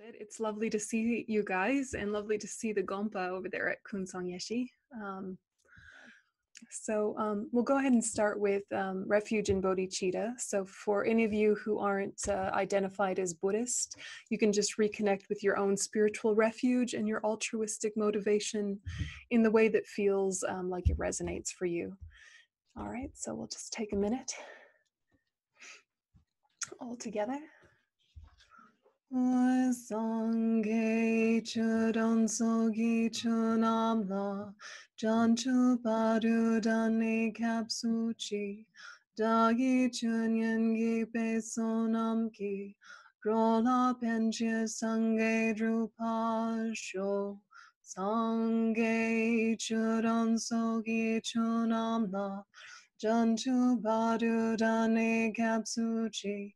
It's lovely to see you guys and lovely to see the Gompa over there at Kunsang Yeshe. Um, so um, we'll go ahead and start with um, refuge in bodhicitta. So for any of you who aren't uh, identified as Buddhist, you can just reconnect with your own spiritual refuge and your altruistic motivation in the way that feels um, like it resonates for you. All right, so we'll just take a minute all together. Sangye chudon sogi chunamla janchu padu dani kapsuchi dagi chunyan gi pe sonam ki rola penche sangye drupa sho. Sangye chudon sogi chunamla janchu padu dani kapsuchi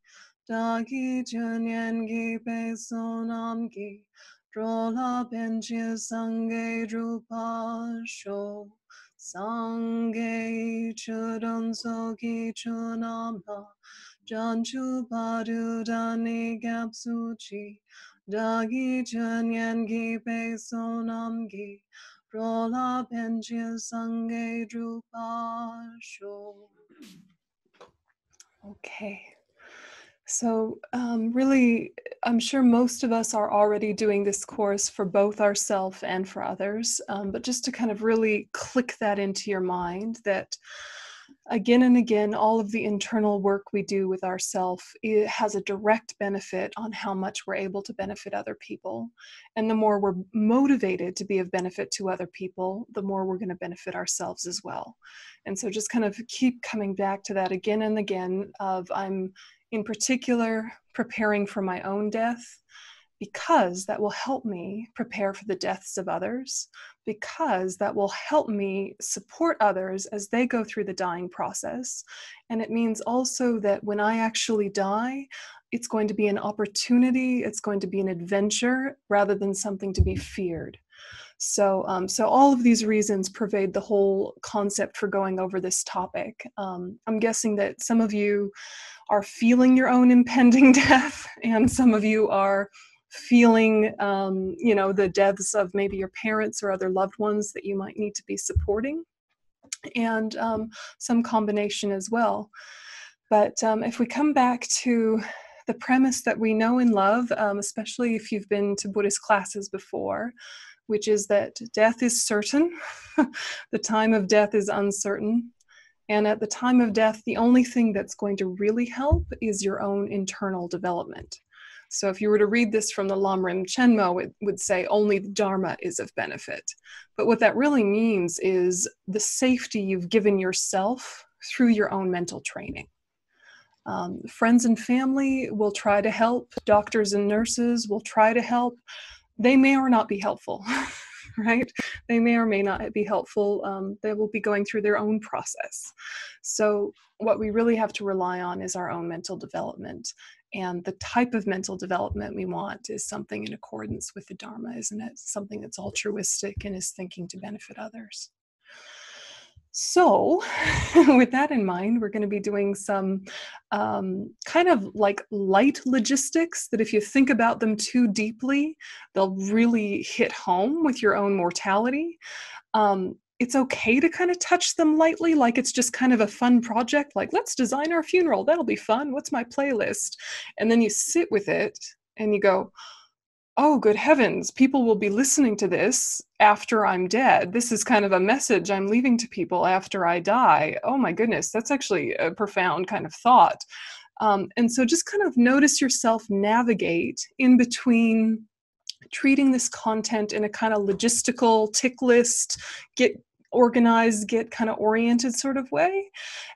Dagi junyan gi pe sonam gi drola benjia sange drupa sho. Sange chudon sogi chunamla janchu padu dani gapsuchi dagi junyan gi pe sonam gi drola benjia sange drupa sho. Okay. So, um, really, I'm sure most of us are already doing this course for both ourselves and for others. Um, but just to kind of really click that into your mind that again and again, all of the internal work we do with ourself has a direct benefit on how much we're able to benefit other people. And the more we're motivated to be of benefit to other people, the more we're going to benefit ourselves as well. And so just kind of keep coming back to that again and again of I'm in particular preparing for my own death because that will help me prepare for the deaths of others, because that will help me support others as they go through the dying process. And it means also that when I actually die, it's going to be an opportunity, it's going to be an adventure rather than something to be feared. So, um, so all of these reasons pervade the whole concept for going over this topic. Um, I'm guessing that some of you are feeling your own impending death, and some of you are feeling, um, you know, the deaths of maybe your parents or other loved ones that you might need to be supporting, and um, some combination as well. But um, if we come back to the premise that we know and love, um, especially if you've been to Buddhist classes before, which is that death is certain, the time of death is uncertain, and at the time of death, the only thing that's going to really help is your own internal development. So if you were to read this from the Lamrim Chenmo, it would say only the Dharma is of benefit. But what that really means is the safety you've given yourself through your own mental training. Um, friends and family will try to help, doctors and nurses will try to help. They may or not be helpful. right? They may or may not be helpful. Um, they will be going through their own process. So, what we really have to rely on is our own mental development. And the type of mental development we want is something in accordance with the Dharma, isn't it? Something that's altruistic and is thinking to benefit others. So, with that in mind, we're going to be doing some um, kind of like light logistics that, if you think about them too deeply, they'll really hit home with your own mortality. Um, it's okay to kind of touch them lightly, like it's just kind of a fun project, like let's design our funeral, that'll be fun. What's my playlist? And then you sit with it and you go, oh, good heavens, people will be listening to this after I'm dead. This is kind of a message I'm leaving to people after I die. Oh my goodness, that's actually a profound kind of thought. Um, and so just kind of notice yourself navigate in between treating this content in a kind of logistical tick list, get organized, get kind of oriented sort of way,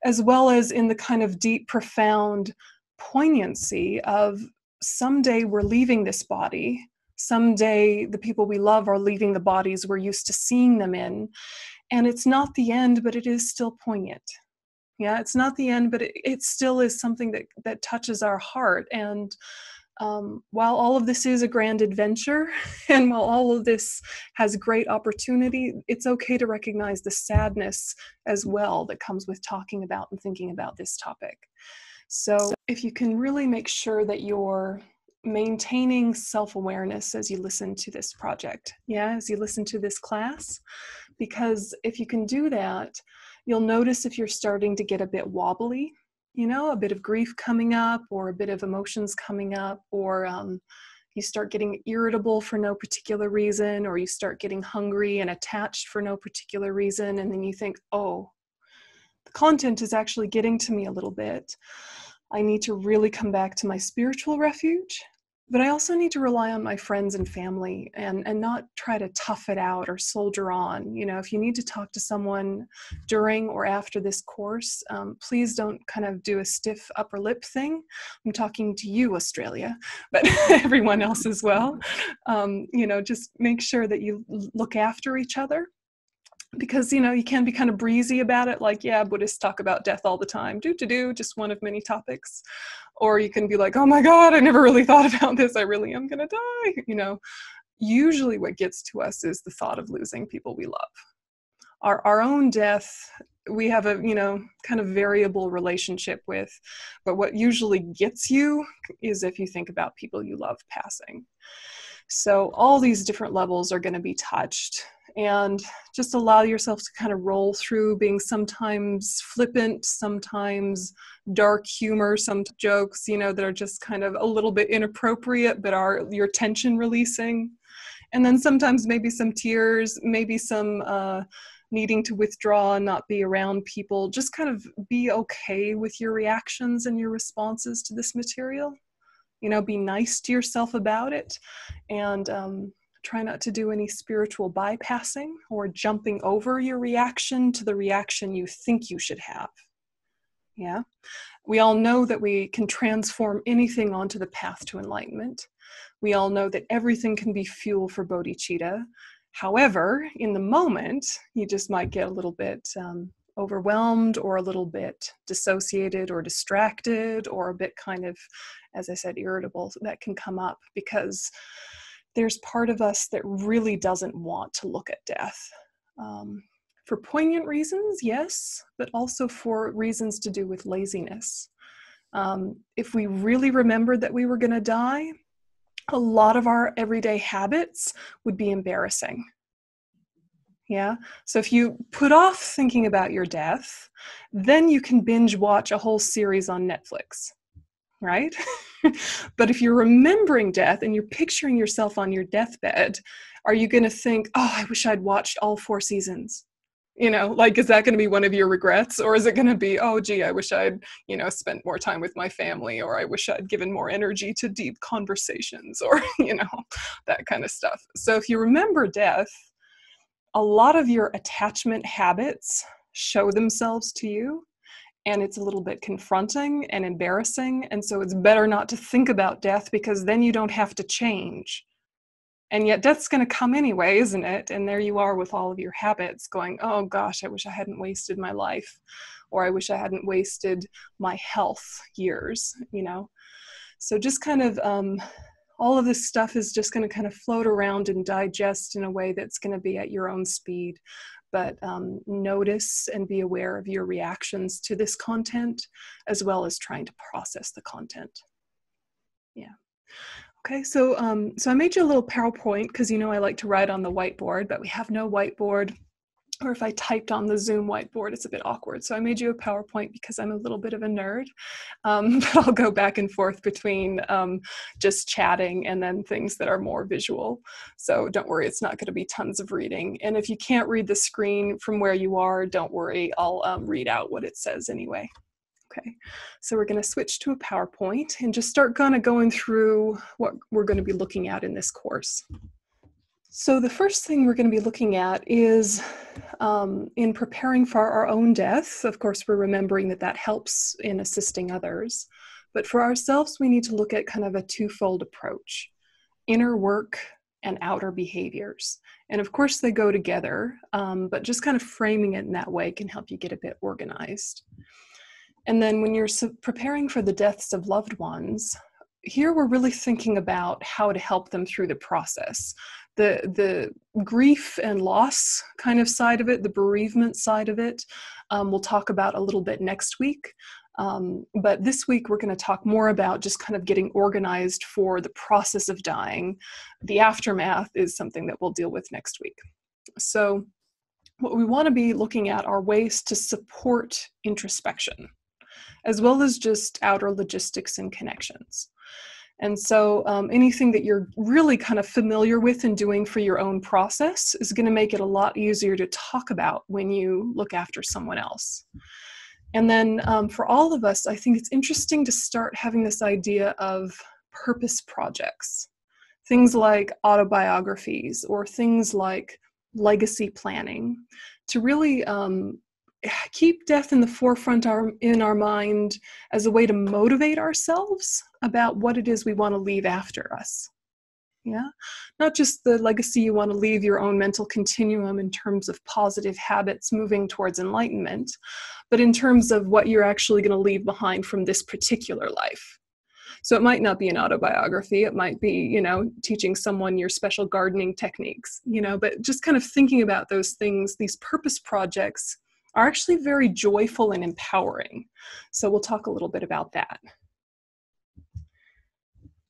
as well as in the kind of deep, profound poignancy of someday we're leaving this body. Someday the people we love are leaving the bodies we're used to seeing them in. And it's not the end, but it is still poignant. Yeah, it's not the end, but it, it still is something that, that touches our heart. And um, while all of this is a grand adventure, and while all of this has great opportunity, it's okay to recognize the sadness as well that comes with talking about and thinking about this topic So, if you can really make sure that you're maintaining self awareness as you listen to this project, yeah, as you listen to this class, because if you can do that, you'll notice if you're starting to get a bit wobbly, you know, a bit of grief coming up, or a bit of emotions coming up, or um, you start getting irritable for no particular reason, or you start getting hungry and attached for no particular reason, and then you think, oh, the content is actually getting to me a little bit. I need to really come back to my spiritual refuge but I also need to rely on my friends and family and, and not try to tough it out or soldier on. You know, if you need to talk to someone during or after this course, um, please don't kind of do a stiff upper lip thing. I'm talking to you, Australia, but everyone else as well. Um, you know, just make sure that you look after each other because you know you can be kind of breezy about it like yeah buddhists talk about death all the time. Do to do just one of many topics. Or you can be like oh my god i never really thought about this. I really am going to die. You know usually what gets to us is the thought of losing people we love. Our our own death we have a you know kind of variable relationship with but what usually gets you is if you think about people you love passing. So all these different levels are going to be touched and just allow yourself to kind of roll through being sometimes flippant, sometimes dark humor, some jokes, you know, that are just kind of a little bit inappropriate but are your tension releasing. And then sometimes maybe some tears, maybe some uh, needing to withdraw and not be around people. Just kind of be okay with your reactions and your responses to this material. You know, be nice to yourself about it and um, Try not to do any spiritual bypassing or jumping over your reaction to the reaction you think you should have. Yeah. We all know that we can transform anything onto the path to enlightenment. We all know that everything can be fuel for bodhicitta. However, in the moment, you just might get a little bit um, overwhelmed or a little bit dissociated or distracted or a bit kind of, as I said, irritable. That can come up because there's part of us that really doesn't want to look at death. Um, for poignant reasons, yes, but also for reasons to do with laziness. Um, if we really remembered that we were going to die, a lot of our everyday habits would be embarrassing. Yeah. So if you put off thinking about your death, then you can binge watch a whole series on Netflix right? but if you're remembering death and you're picturing yourself on your deathbed, are you going to think, oh, I wish I'd watched all four seasons? You know, like, is that going to be one of your regrets? Or is it going to be, oh, gee, I wish I'd, you know, spent more time with my family, or I wish I'd given more energy to deep conversations, or, you know, that kind of stuff. So if you remember death, a lot of your attachment habits show themselves to you and it's a little bit confronting and embarrassing. And so it's better not to think about death because then you don't have to change. And yet, death's going to come anyway, isn't it? And there you are with all of your habits going, oh gosh, I wish I hadn't wasted my life, or I wish I hadn't wasted my health years, you know? So just kind of, um, all of this stuff is just going to kind of float around and digest in a way that's going to be at your own speed but um, notice and be aware of your reactions to this content as well as trying to process the content. Yeah. Okay, so um, so I made you a little PowerPoint because you know I like to write on the whiteboard, but we have no whiteboard or if I typed on the Zoom whiteboard, it's a bit awkward. So I made you a PowerPoint because I'm a little bit of a nerd. Um, but I'll go back and forth between um, just chatting and then things that are more visual. So don't worry, it's not going to be tons of reading. And if you can't read the screen from where you are, don't worry, I'll um, read out what it says anyway. Okay, so we're going to switch to a PowerPoint and just start kind of going through what we're going to be looking at in this course. So, the first thing we're going to be looking at is um, in preparing for our own death. Of course, we're remembering that that helps in assisting others. But for ourselves, we need to look at kind of a twofold approach inner work and outer behaviors. And of course, they go together, um, but just kind of framing it in that way can help you get a bit organized. And then when you're preparing for the deaths of loved ones, here we're really thinking about how to help them through the process the the grief and loss kind of side of it the bereavement side of it um, we'll talk about a little bit next week Um, but this week, we're going to talk more about just kind of getting organized for the process of dying. The aftermath is something that we'll deal with next week. So, what we want to be looking at are ways to support introspection, as well as just outer logistics and connections. And so, um, anything that you're really kind of familiar with and doing for your own process is going to make it a lot easier to talk about when you look after someone else. And then um, for all of us, I think it's interesting to start having this idea of purpose projects. Things like autobiographies or things like legacy planning to really um, keep death in the forefront our, in our mind as a way to motivate ourselves about what it is we want to leave after us. Yeah? Not just the legacy you want to leave your own mental continuum in terms of positive habits moving towards enlightenment but in terms of what you're actually going to leave behind from this particular life. So it might not be an autobiography it might be you know teaching someone your special gardening techniques you know but just kind of thinking about those things these purpose projects are actually very joyful and empowering so we'll talk a little bit about that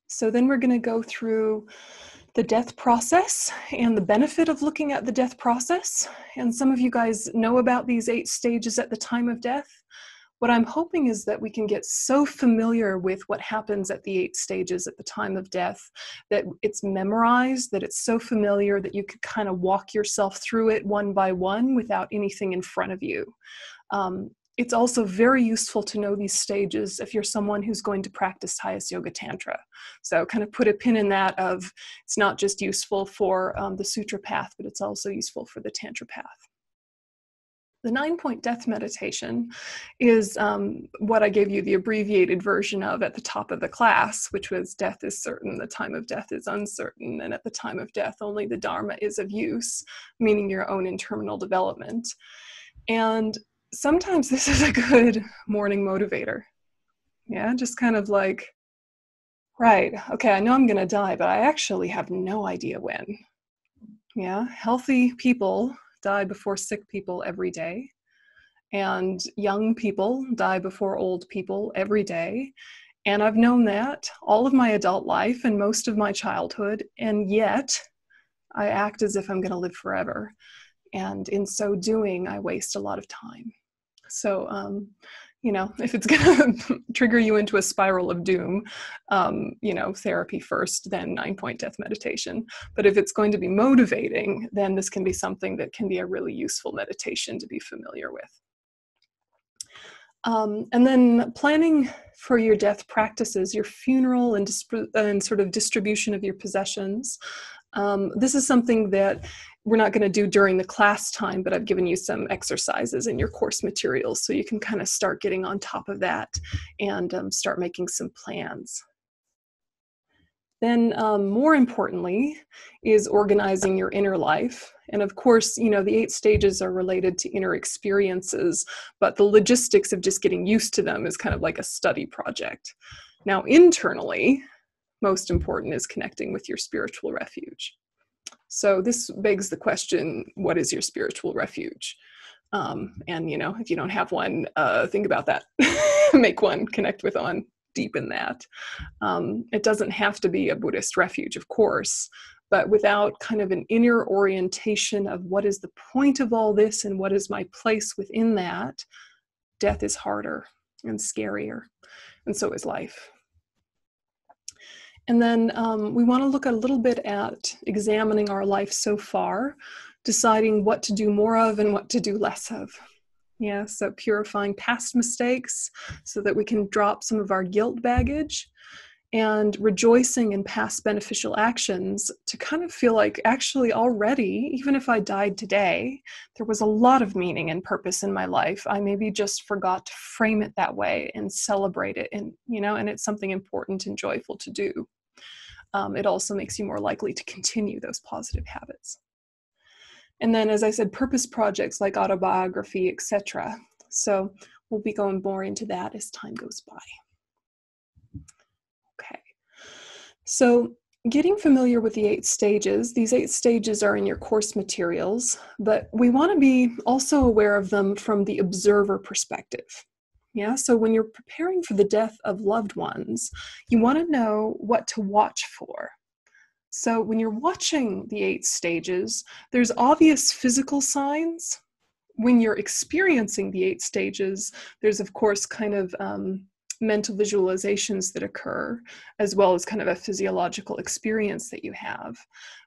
so then we're going to go through the death process and the benefit of looking at the death process. And some of you guys know about these eight stages at the time of death. What I'm hoping is that we can get so familiar with what happens at the eight stages at the time of death that it's memorized, that it's so familiar that you could kind of walk yourself through it one by one without anything in front of you. Um, it's also very useful to know these stages if you're someone who's going to practice highest yoga tantra so kind of put a pin in that of it's not just useful for um, the sutra path but it's also useful for the tantra path the nine point death meditation is um, what I gave you the abbreviated version of at the top of the class, which was death is certain, the time of death is uncertain, and at the time of death, only the Dharma is of use, meaning your own internal development. And sometimes this is a good morning motivator. Yeah, just kind of like, right, okay, I know I'm going to die, but I actually have no idea when. Yeah, healthy people die before sick people every day, and young people die before old people every day. And I've known that all of my adult life and most of my childhood, and yet I act as if I'm going to live forever. And in so doing, I waste a lot of time. So, um, you know, if it's going to trigger you into a spiral of doom, um, you know, therapy first, then nine point death meditation. But if it's going to be motivating, then this can be something that can be a really useful meditation to be familiar with. Um, and then planning for your death practices, your funeral and, and sort of distribution of your possessions. Um, this is something that we're not going to do during the class time, but I've given you some exercises in your course materials so you can kind of start getting on top of that and um, start making some plans. Then, um, more importantly, is organizing your inner life. And of course, you know, the eight stages are related to inner experiences, but the logistics of just getting used to them is kind of like a study project. Now, internally, most important is connecting with your spiritual refuge. So this begs the question what is your spiritual refuge? Um, and, you know, if you don't have one, uh, think about that. Make one, connect with one, deepen that. Um, it doesn't have to be a Buddhist refuge, of course, but without kind of an inner orientation of what is the point of all this and what is my place within that, death is harder and scarier. And so is life. And then um, we want to look a little bit at examining our life so far, deciding what to do more of and what to do less of. Yeah, so purifying past mistakes so that we can drop some of our guilt baggage and rejoicing in past beneficial actions to kind of feel like actually already even if i died today there was a lot of meaning and purpose in my life i maybe just forgot to frame it that way and celebrate it and you know and it's something important and joyful to do um, it also makes you more likely to continue those positive habits. And then, as I said, purpose projects like autobiography, etc. So we'll be going more into that as time goes by. Okay. So getting familiar with the eight stages, these eight stages are in your course materials, but we want to be also aware of them from the observer perspective. Yeah, so when you're preparing for the death of loved ones, you want to know what to watch for. So when you're watching the eight stages, there's obvious physical signs. When you're experiencing the eight stages, there's of course kind of um, mental visualizations that occur, as well as kind of a physiological experience that you have.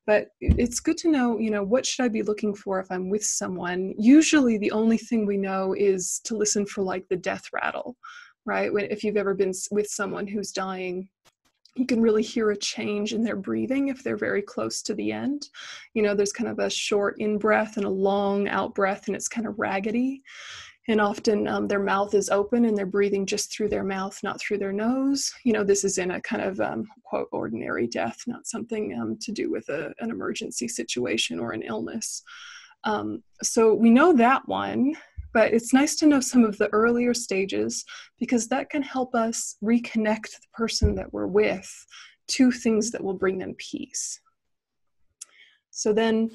But it's good to know, you know, what should I be looking for if I'm with someone? Usually, the only thing we know is to listen for like the death rattle, right? When, if you've ever been with someone who's dying, you can really hear a change in their breathing if they're very close to the end. You know, there's kind of a short in breath and a long out breath, and it's kind of raggedy and often um, their mouth is open and they're breathing just through their mouth not through their nose. You know this is in a kind of um, quote ordinary death not something um, to do with a, an emergency situation or an illness. Um, so we know that one but it's nice to know some of the earlier stages because that can help us reconnect the person that we're with to things that will bring them peace. So then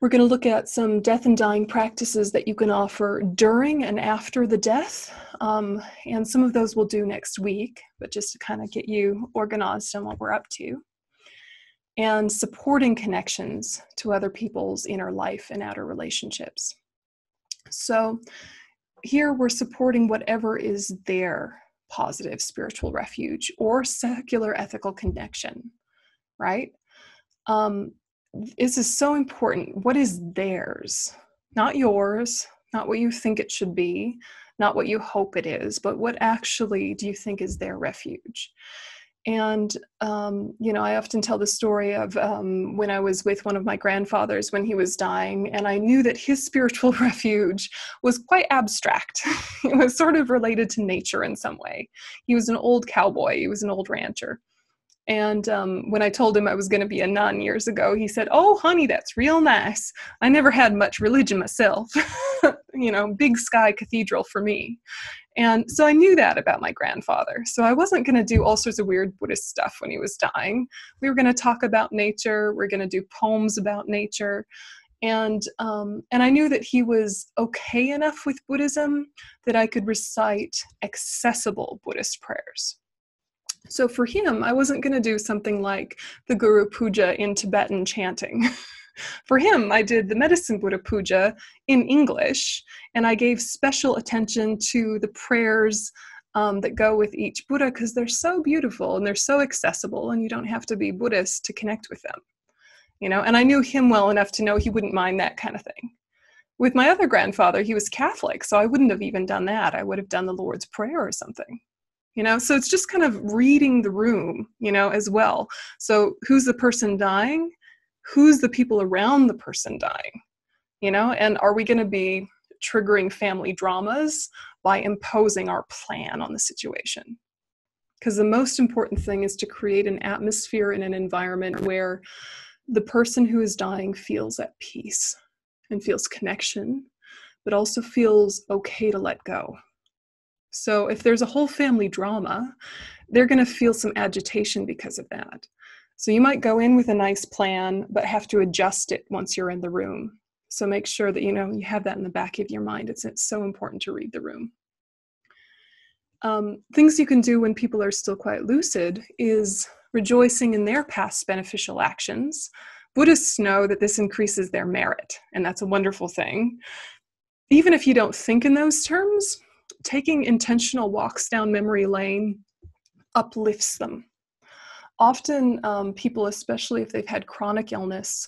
we're going to look at some death and dying practices that you can offer during and after the death. Um, and some of those we'll do next week, but just to kind of get you organized on what we're up to. And supporting connections to other people's inner life and outer relationships. So here we're supporting whatever is their positive spiritual refuge or secular ethical connection, right? Um, this is so important. What is theirs? Not yours, not what you think it should be, not what you hope it is, but what actually do you think is their refuge? And, um, you know, I often tell the story of um, when I was with one of my grandfathers when he was dying, and I knew that his spiritual refuge was quite abstract. it was sort of related to nature in some way. He was an old cowboy, he was an old rancher. And um, when I told him I was going to be a nun years ago, he said, Oh, honey, that's real nice. I never had much religion myself. you know, big sky cathedral for me. And so I knew that about my grandfather. So I wasn't going to do all sorts of weird Buddhist stuff when he was dying. We were going to talk about nature, we are going to do poems about nature. And um, and I knew that he was okay enough with Buddhism that I could recite accessible Buddhist prayers. So for him, I wasn't going to do something like the Guru Puja in Tibetan chanting. for him, I did the Medicine Buddha Puja in English, and I gave special attention to the prayers um, that go with each Buddha because they're so beautiful and they're so accessible, and you don't have to be Buddhist to connect with them. You know, and I knew him well enough to know he wouldn't mind that kind of thing. With my other grandfather, he was Catholic, so I wouldn't have even done that. I would have done the Lord's Prayer or something you know? So it's just kind of reading the room you know as well. So who's the person dying? Who's the people around the person dying? You know? And are we going to be triggering family dramas by imposing our plan on the situation? Because the most important thing is to create an atmosphere and an environment where the person who is dying feels at peace and feels connection but also feels okay to let go so if there's a whole family drama, they're going to feel some agitation because of that. So you might go in with a nice plan, but have to adjust it once you're in the room. So make sure that you know you have that in the back of your mind. It's, it's so important to read the room. Um, things you can do when people are still quite lucid is rejoicing in their past beneficial actions. Buddhists know that this increases their merit, and that's a wonderful thing. Even if you don't think in those terms, taking intentional walks down memory lane uplifts them. Often, um, people, especially if they've had chronic illness,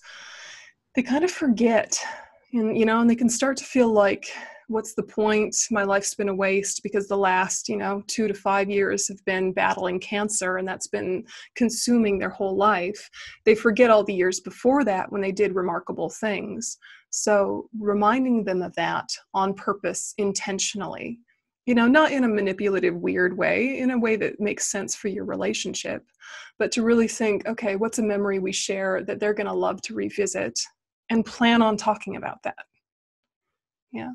they kind of forget, and you know, and they can start to feel like, what's the point? My life's been a waste because the last, you know, two to five years have been battling cancer, and that's been consuming their whole life. They forget all the years before that when they did remarkable things. So, reminding them of that on purpose, intentionally, you know, not in a manipulative, weird way, in a way that makes sense for your relationship, but to really think, okay, what's a memory we share that they're going to love to revisit and plan on talking about that. Yeah.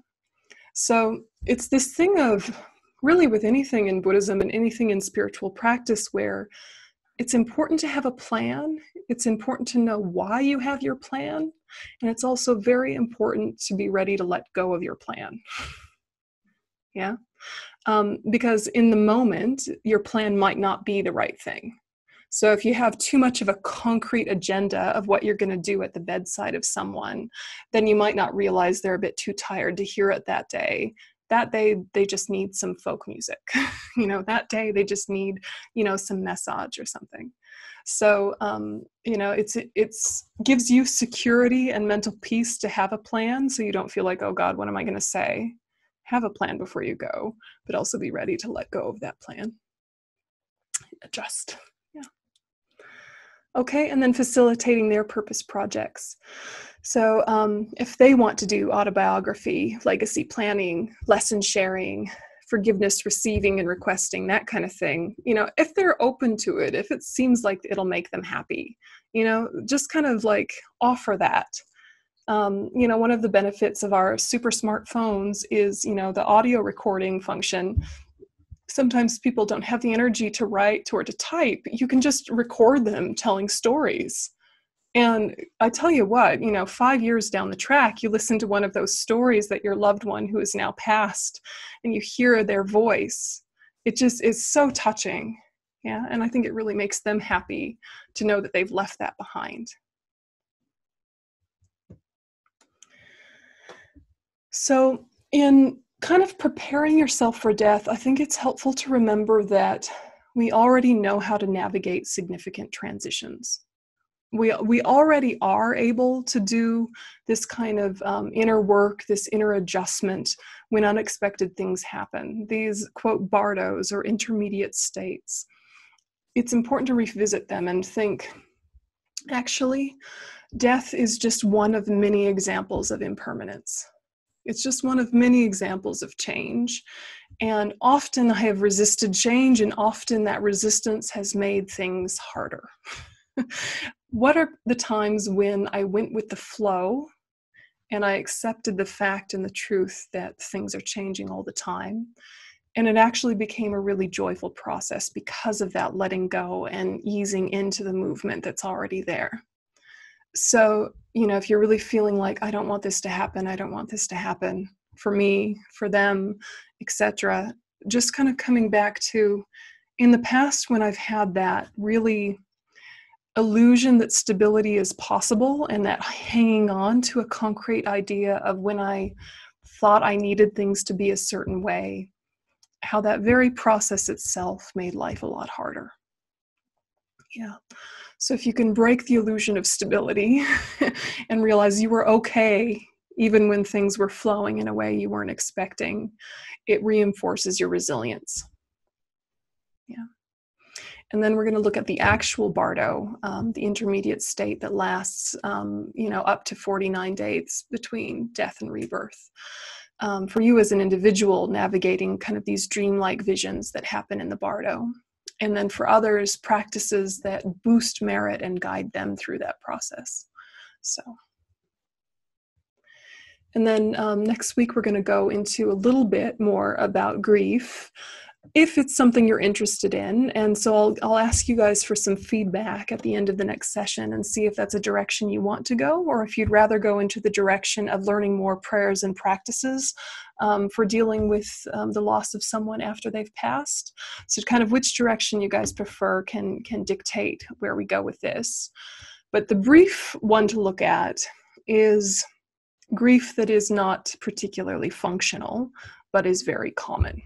So it's this thing of really with anything in Buddhism and anything in spiritual practice where it's important to have a plan. It's important to know why you have your plan. And it's also very important to be ready to let go of your plan. Yeah. Um, because in the moment, your plan might not be the right thing. So if you have too much of a concrete agenda of what you're going to do at the bedside of someone, then you might not realize they're a bit too tired to hear it that day. That day they just need some folk music. you know, that day they just need, you know, some massage or something. So um, you know, it's it's gives you security and mental peace to have a plan, so you don't feel like, oh God, what am I going to say? Have a plan before you go, but also be ready to let go of that plan. Adjust. Yeah. Okay, and then facilitating their purpose projects. So, um, if they want to do autobiography, legacy planning, lesson sharing, forgiveness receiving and requesting, that kind of thing, you know, if they're open to it, if it seems like it'll make them happy, you know, just kind of like offer that. Um, you know, one of the benefits of our super smartphones is, you know, the audio recording function. Sometimes people don't have the energy to write or to type. You can just record them telling stories. And i tell you what you know five years down the track you listen to one of those stories that your loved one who is now passed and you hear their voice. It just is so touching. Yeah and i think it really makes them happy to know that they've left that behind so in kind of preparing yourself for death, I think it's helpful to remember that we already know how to navigate significant transitions. We, we already are able to do this kind of um, inner work, this inner adjustment when unexpected things happen, these quote bardos or intermediate states. It's important to revisit them and think actually, death is just one of many examples of impermanence. It's just one of many examples of change. And often I have resisted change, and often that resistance has made things harder. what are the times when I went with the flow and I accepted the fact and the truth that things are changing all the time? And it actually became a really joyful process because of that letting go and easing into the movement that's already there so you know if you're really feeling like i don't want this to happen i don't want this to happen for me for them etc just kind of coming back to in the past when i've had that really illusion that stability is possible and that hanging on to a concrete idea of when i thought i needed things to be a certain way how that very process itself made life a lot harder. Yeah so if you can break the illusion of stability and realize you were okay even when things were flowing in a way you weren't expecting, it reinforces your resilience. Yeah. And then we're going to look at the actual bardo, um, the intermediate state that lasts, um, you know, up to 49 days between death and rebirth. Um, for you as an individual, navigating kind of these dreamlike visions that happen in the bardo and then for others practices that boost merit and guide them through that process. So. And then um, next week we're going to go into a little bit more about grief if it's something you're interested in. And so I'll, I'll ask you guys for some feedback at the end of the next session and see if that's a direction you want to go, or if you'd rather go into the direction of learning more prayers and practices um, for dealing with um, the loss of someone after they've passed. So, kind of which direction you guys prefer can can dictate where we go with this. But the brief one to look at is grief that is not particularly functional, but is very common.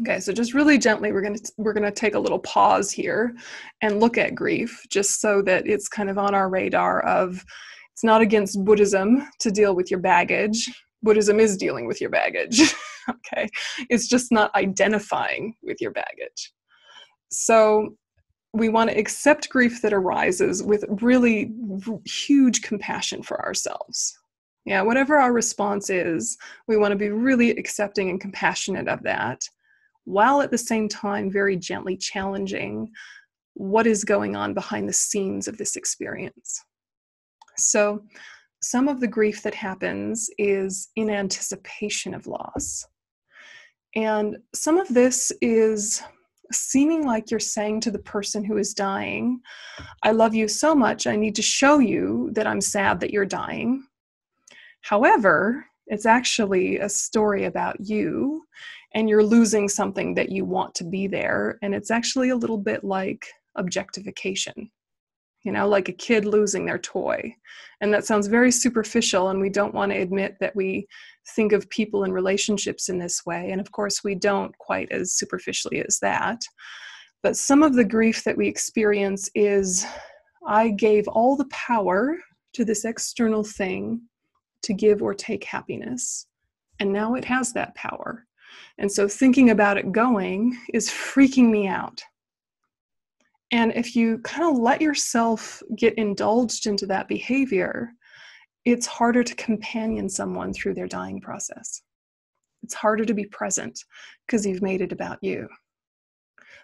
Okay, so just really gently, we're gonna we're gonna take a little pause here and look at grief, just so that it's kind of on our radar. Of it's not against Buddhism to deal with your baggage. Buddhism is dealing with your baggage. okay, it's just not identifying with your baggage. So we want to accept grief that arises with really huge compassion for ourselves. Yeah, whatever our response is, we want to be really accepting and compassionate of that while at the same time very gently challenging what is going on behind the scenes of this experience. So, some of the grief that happens is in anticipation of loss. And some of this is seeming like you're saying to the person who is dying, I love you so much, I need to show you that I'm sad that you're dying. However, it's actually a story about you and you're losing something that you want to be there. And it's actually a little bit like objectification, you know, like a kid losing their toy. And that sounds very superficial, and we don't want to admit that we think of people and relationships in this way. And of course, we don't quite as superficially as that. But some of the grief that we experience is I gave all the power to this external thing to give or take happiness. And now it has that power. And so thinking about it going is freaking me out. And if you kind of let yourself get indulged into that behavior, it's harder to companion someone through their dying process. It's harder to be present because you've made it about you.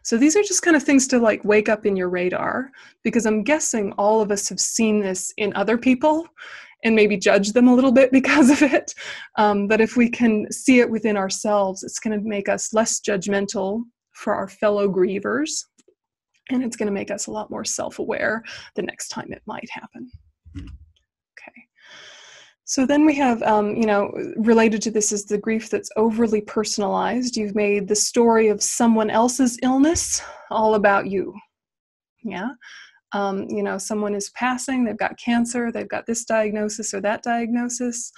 So these are just kind of things to like wake up in your radar because I'm guessing all of us have seen this in other people and maybe judge them a little bit because of it. Um, but if we can see it within ourselves, it's going to make us less judgmental for our fellow grievers and it's going to make us a lot more self aware the next time it might happen. So then we have, um, you know, related to this is the grief that's overly personalized. You've made the story of someone else's illness all about you. Yeah. Um, you know, someone is passing, they've got cancer, they've got this diagnosis or that diagnosis.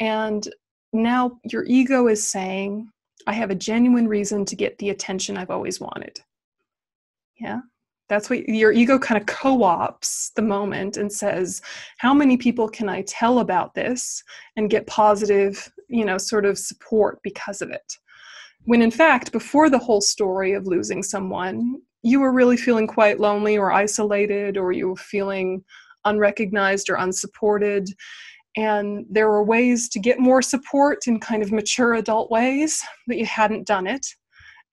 And now your ego is saying, I have a genuine reason to get the attention I've always wanted. Yeah. That's what your ego kind of co ops the moment and says, How many people can I tell about this and get positive, you know, sort of support because of it? When in fact, before the whole story of losing someone, you were really feeling quite lonely or isolated, or you were feeling unrecognized or unsupported. And there were ways to get more support in kind of mature adult ways, but you hadn't done it.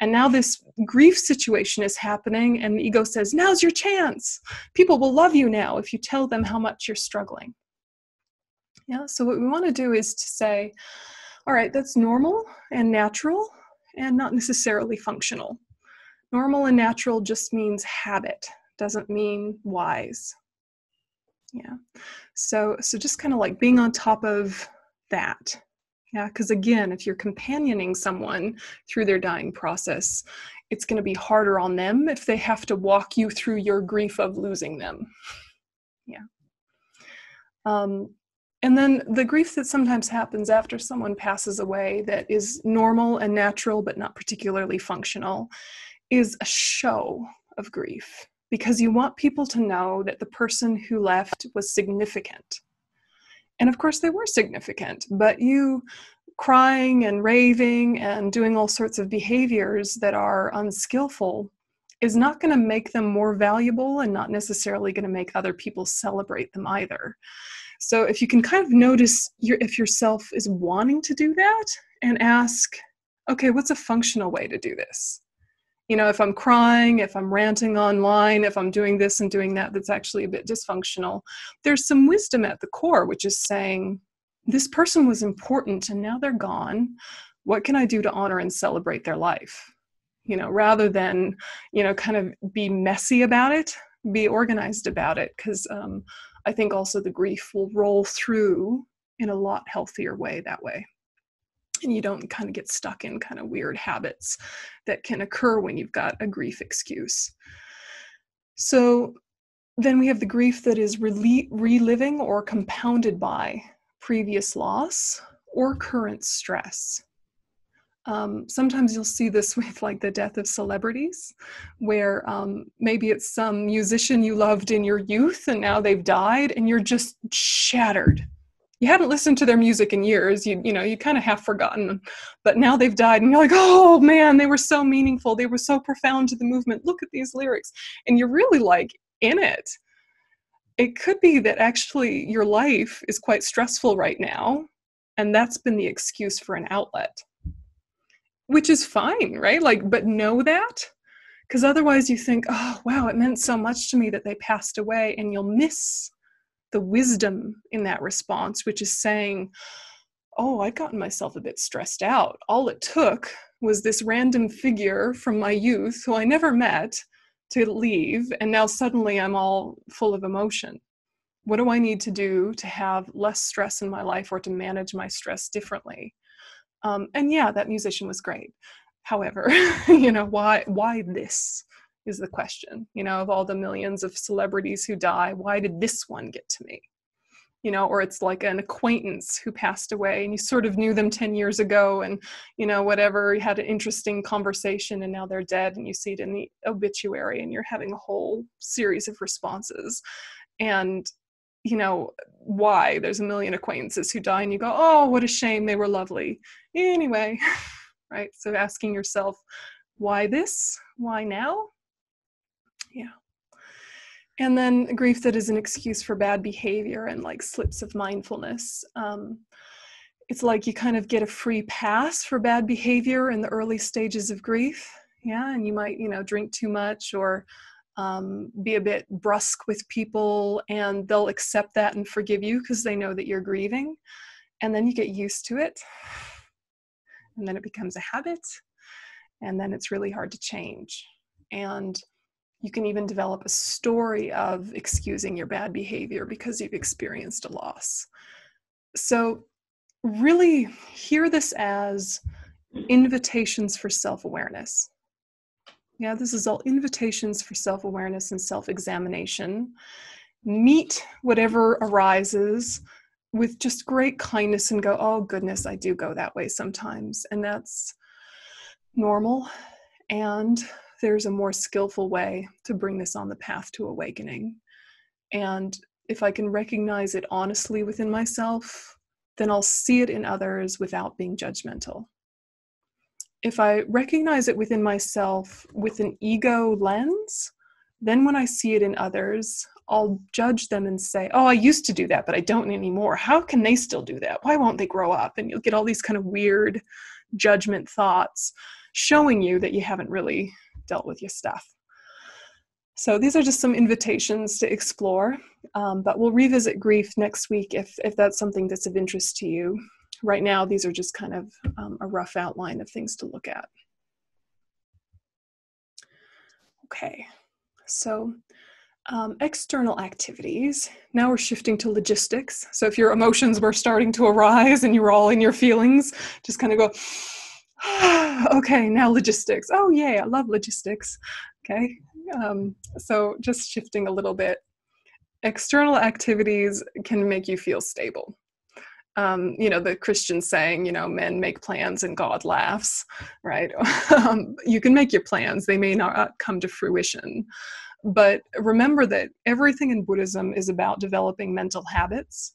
And now this grief situation is happening, and the ego says, Now's your chance. People will love you now if you tell them how much you're struggling. Yeah, so what we want to do is to say, All right, that's normal and natural and not necessarily functional. Normal and natural just means habit, doesn't mean wise. Yeah. So so just kind of like being on top of that yeah, because again, if you're companioning someone through their dying process, it's going to be harder on them if they have to walk you through your grief of losing them. Yeah. Um, and then the grief that sometimes happens after someone passes away that is normal and natural but not particularly functional is a show of grief because you want people to know that the person who left was significant and of course, they were significant, but you crying and raving and doing all sorts of behaviors that are unskillful is not going to make them more valuable and not necessarily going to make other people celebrate them either. So if you can kind of notice your, if yourself is wanting to do that and ask, okay, what's a functional way to do this? You know, if I'm crying, if I'm ranting online, if I'm doing this and doing that, that's actually a bit dysfunctional. There's some wisdom at the core, which is saying, this person was important and now they're gone. What can I do to honor and celebrate their life? You know, rather than, you know, kind of be messy about it, be organized about it. Because um, I think also the grief will roll through in a lot healthier way that way and you don't kind of get stuck in kind of weird habits that can occur when you've got a grief excuse. So then we have the grief that is rel- reliving or compounded by previous loss or current stress. Um, sometimes you'll see this with like the death of celebrities, where um, maybe it's some musician you loved in your youth and now they've died and you're just shattered you hadn't listened to their music in years you you know you kind of have forgotten them. But now they've died and you're like oh man they were so meaningful. They were so profound to the movement. Look at these lyrics. And you're really like in it. It could be that actually your life is quite stressful right now and that's been the excuse for an outlet. Which is fine right? Like but know that? Because otherwise you think oh wow it meant so much to me that they passed away and you'll miss the wisdom in that response, which is saying, Oh, I'd gotten myself a bit stressed out. All it took was this random figure from my youth who I never met to leave, and now suddenly I'm all full of emotion. What do I need to do to have less stress in my life or to manage my stress differently? Um, and yeah, that musician was great. However, you know, why why this is the question. You know, of all the millions of celebrities who die, why did this one get to me? you know or it's like an acquaintance who passed away and you sort of knew them 10 years ago and you know whatever you had an interesting conversation and now they're dead and you see it in the obituary and you're having a whole series of responses. And you know why? There's a million acquaintances who die and you go oh what a shame they were lovely. Anyway right? So asking yourself why this? Why now yeah. And then grief that is an excuse for bad behavior and like slips of mindfulness um, it's like you kind of get a free pass for bad behavior in the early stages of grief. Yeah and you might you know drink too much or um, be a bit brusque with people and they'll accept that and forgive you because they know that you're grieving. And then you get used to it. And then it becomes a habit. And then it's really hard to change. And you can even develop a story of excusing your bad behavior because you've experienced a loss. So, really hear this as invitations for self awareness. Yeah, this is all invitations for self awareness and self examination. Meet whatever arises with just great kindness and go, oh, goodness, I do go that way sometimes. And that's normal. And there's a more skillful way to bring this on the path to awakening. And if I can recognize it honestly within myself, then I'll see it in others without being judgmental. If I recognize it within myself with an ego lens, then when I see it in others, I'll judge them and say, Oh, I used to do that, but I don't anymore. How can they still do that? Why won't they grow up? And you'll get all these kind of weird judgment thoughts showing you that you haven't really dealt with your stuff. So these are just some invitations to explore, um, but we'll revisit grief next week if, if that's something that's of interest to you. Right now, these are just kind of um, a rough outline of things to look at. Okay, so um, external activities. Now we're shifting to logistics. So if your emotions were starting to arise and you were all in your feelings, just kind of go, okay, now logistics. Oh, yay, I love logistics. Okay, um, so just shifting a little bit. External activities can make you feel stable. Um, you know, the Christian saying, you know, men make plans and God laughs, right? um, you can make your plans, they may not come to fruition. But remember that everything in Buddhism is about developing mental habits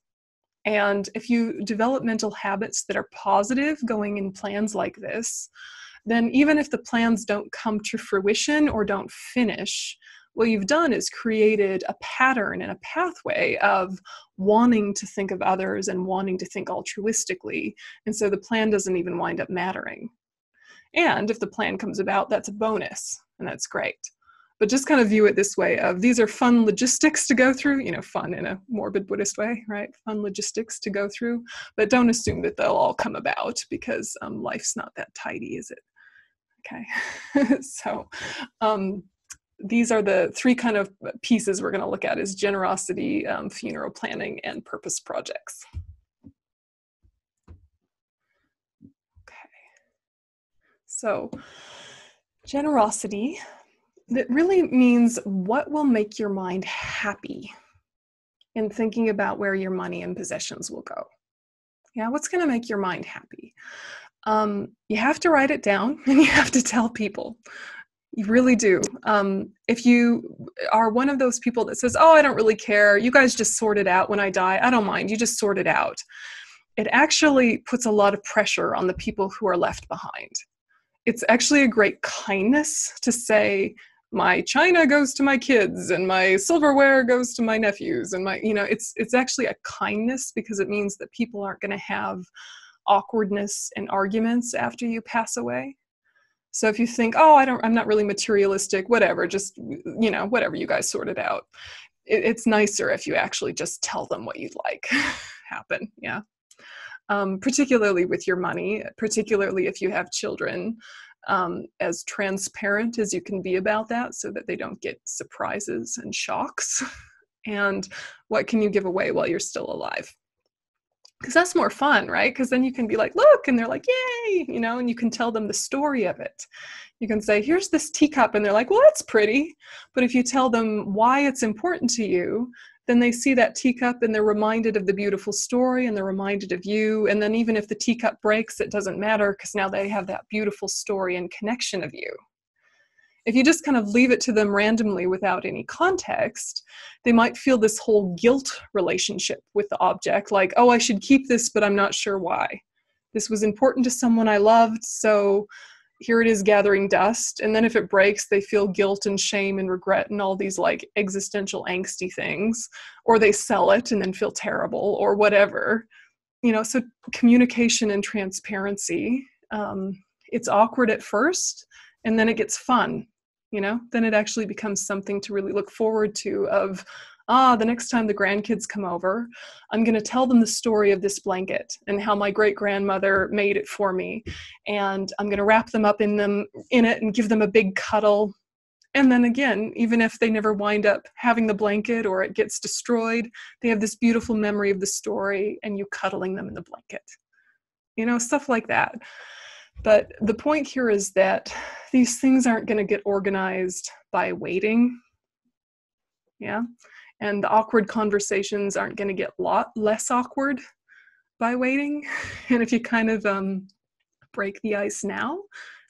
and if you develop mental habits that are positive going in plans like this, then even if the plans don't come to fruition or don't finish, what you've done is created a pattern and a pathway of wanting to think of others and wanting to think altruistically. And so the plan doesn't even wind up mattering. And if the plan comes about, that's a bonus, and that's great but just kind of view it this way of these are fun logistics to go through you know fun in a morbid buddhist way right? Fun logistics to go through but don't assume that they'll all come about because um, life's not that tidy is it? Okay. So um, these are the three kind of pieces we're going to look at is generosity um, funeral planning and purpose projects. Okay. So generosity that really means what will make your mind happy in thinking about where your money and possessions will go. Yeah, what's going to make your mind happy? Um, you have to write it down and you have to tell people. You really do. Um, if you are one of those people that says, Oh, I don't really care, you guys just sort it out when I die, I don't mind, you just sort it out. It actually puts a lot of pressure on the people who are left behind. It's actually a great kindness to say, my china goes to my kids and my silverware goes to my nephews and my you know it's it's actually a kindness because it means that people aren't going to have awkwardness and arguments after you pass away. So if you think oh i don't i'm not really materialistic whatever just you know whatever you guys sort it out. It, it's nicer if you actually just tell them what you'd like happen yeah. Um, particularly with your money particularly if you have children um, as transparent as you can be about that so that they don't get surprises and shocks. and what can you give away while you're still alive? because that's more fun, right? Because then you can be like, look, and they're like, yay, you know, and you can tell them the story of it. You can say, here's this teacup, and they're like, well, that's pretty. But if you tell them why it's important to you, then they see that teacup and they're reminded of the beautiful story and they're reminded of you. And then even if the teacup breaks, it doesn't matter because now they have that beautiful story and connection of you. If you just kind of leave it to them randomly without any context, they might feel this whole guilt relationship with the object like, oh, I should keep this, but I'm not sure why. This was important to someone I loved, so here it is gathering dust. And then if it breaks, they feel guilt and shame and regret and all these like existential angsty things, or they sell it and then feel terrible or whatever. You know, so communication and transparency. Um, it's awkward at first, and then it gets fun you know then it actually becomes something to really look forward to of ah the next time the grandkids come over i'm going to tell them the story of this blanket and how my great grandmother made it for me and i'm going to wrap them up in them in it and give them a big cuddle and then again even if they never wind up having the blanket or it gets destroyed they have this beautiful memory of the story and you cuddling them in the blanket you know stuff like that but the point here is that these things aren't going to get organized by waiting. Yeah. And the awkward conversations aren't going to get lot less awkward by waiting. And if you kind of um, break the ice now,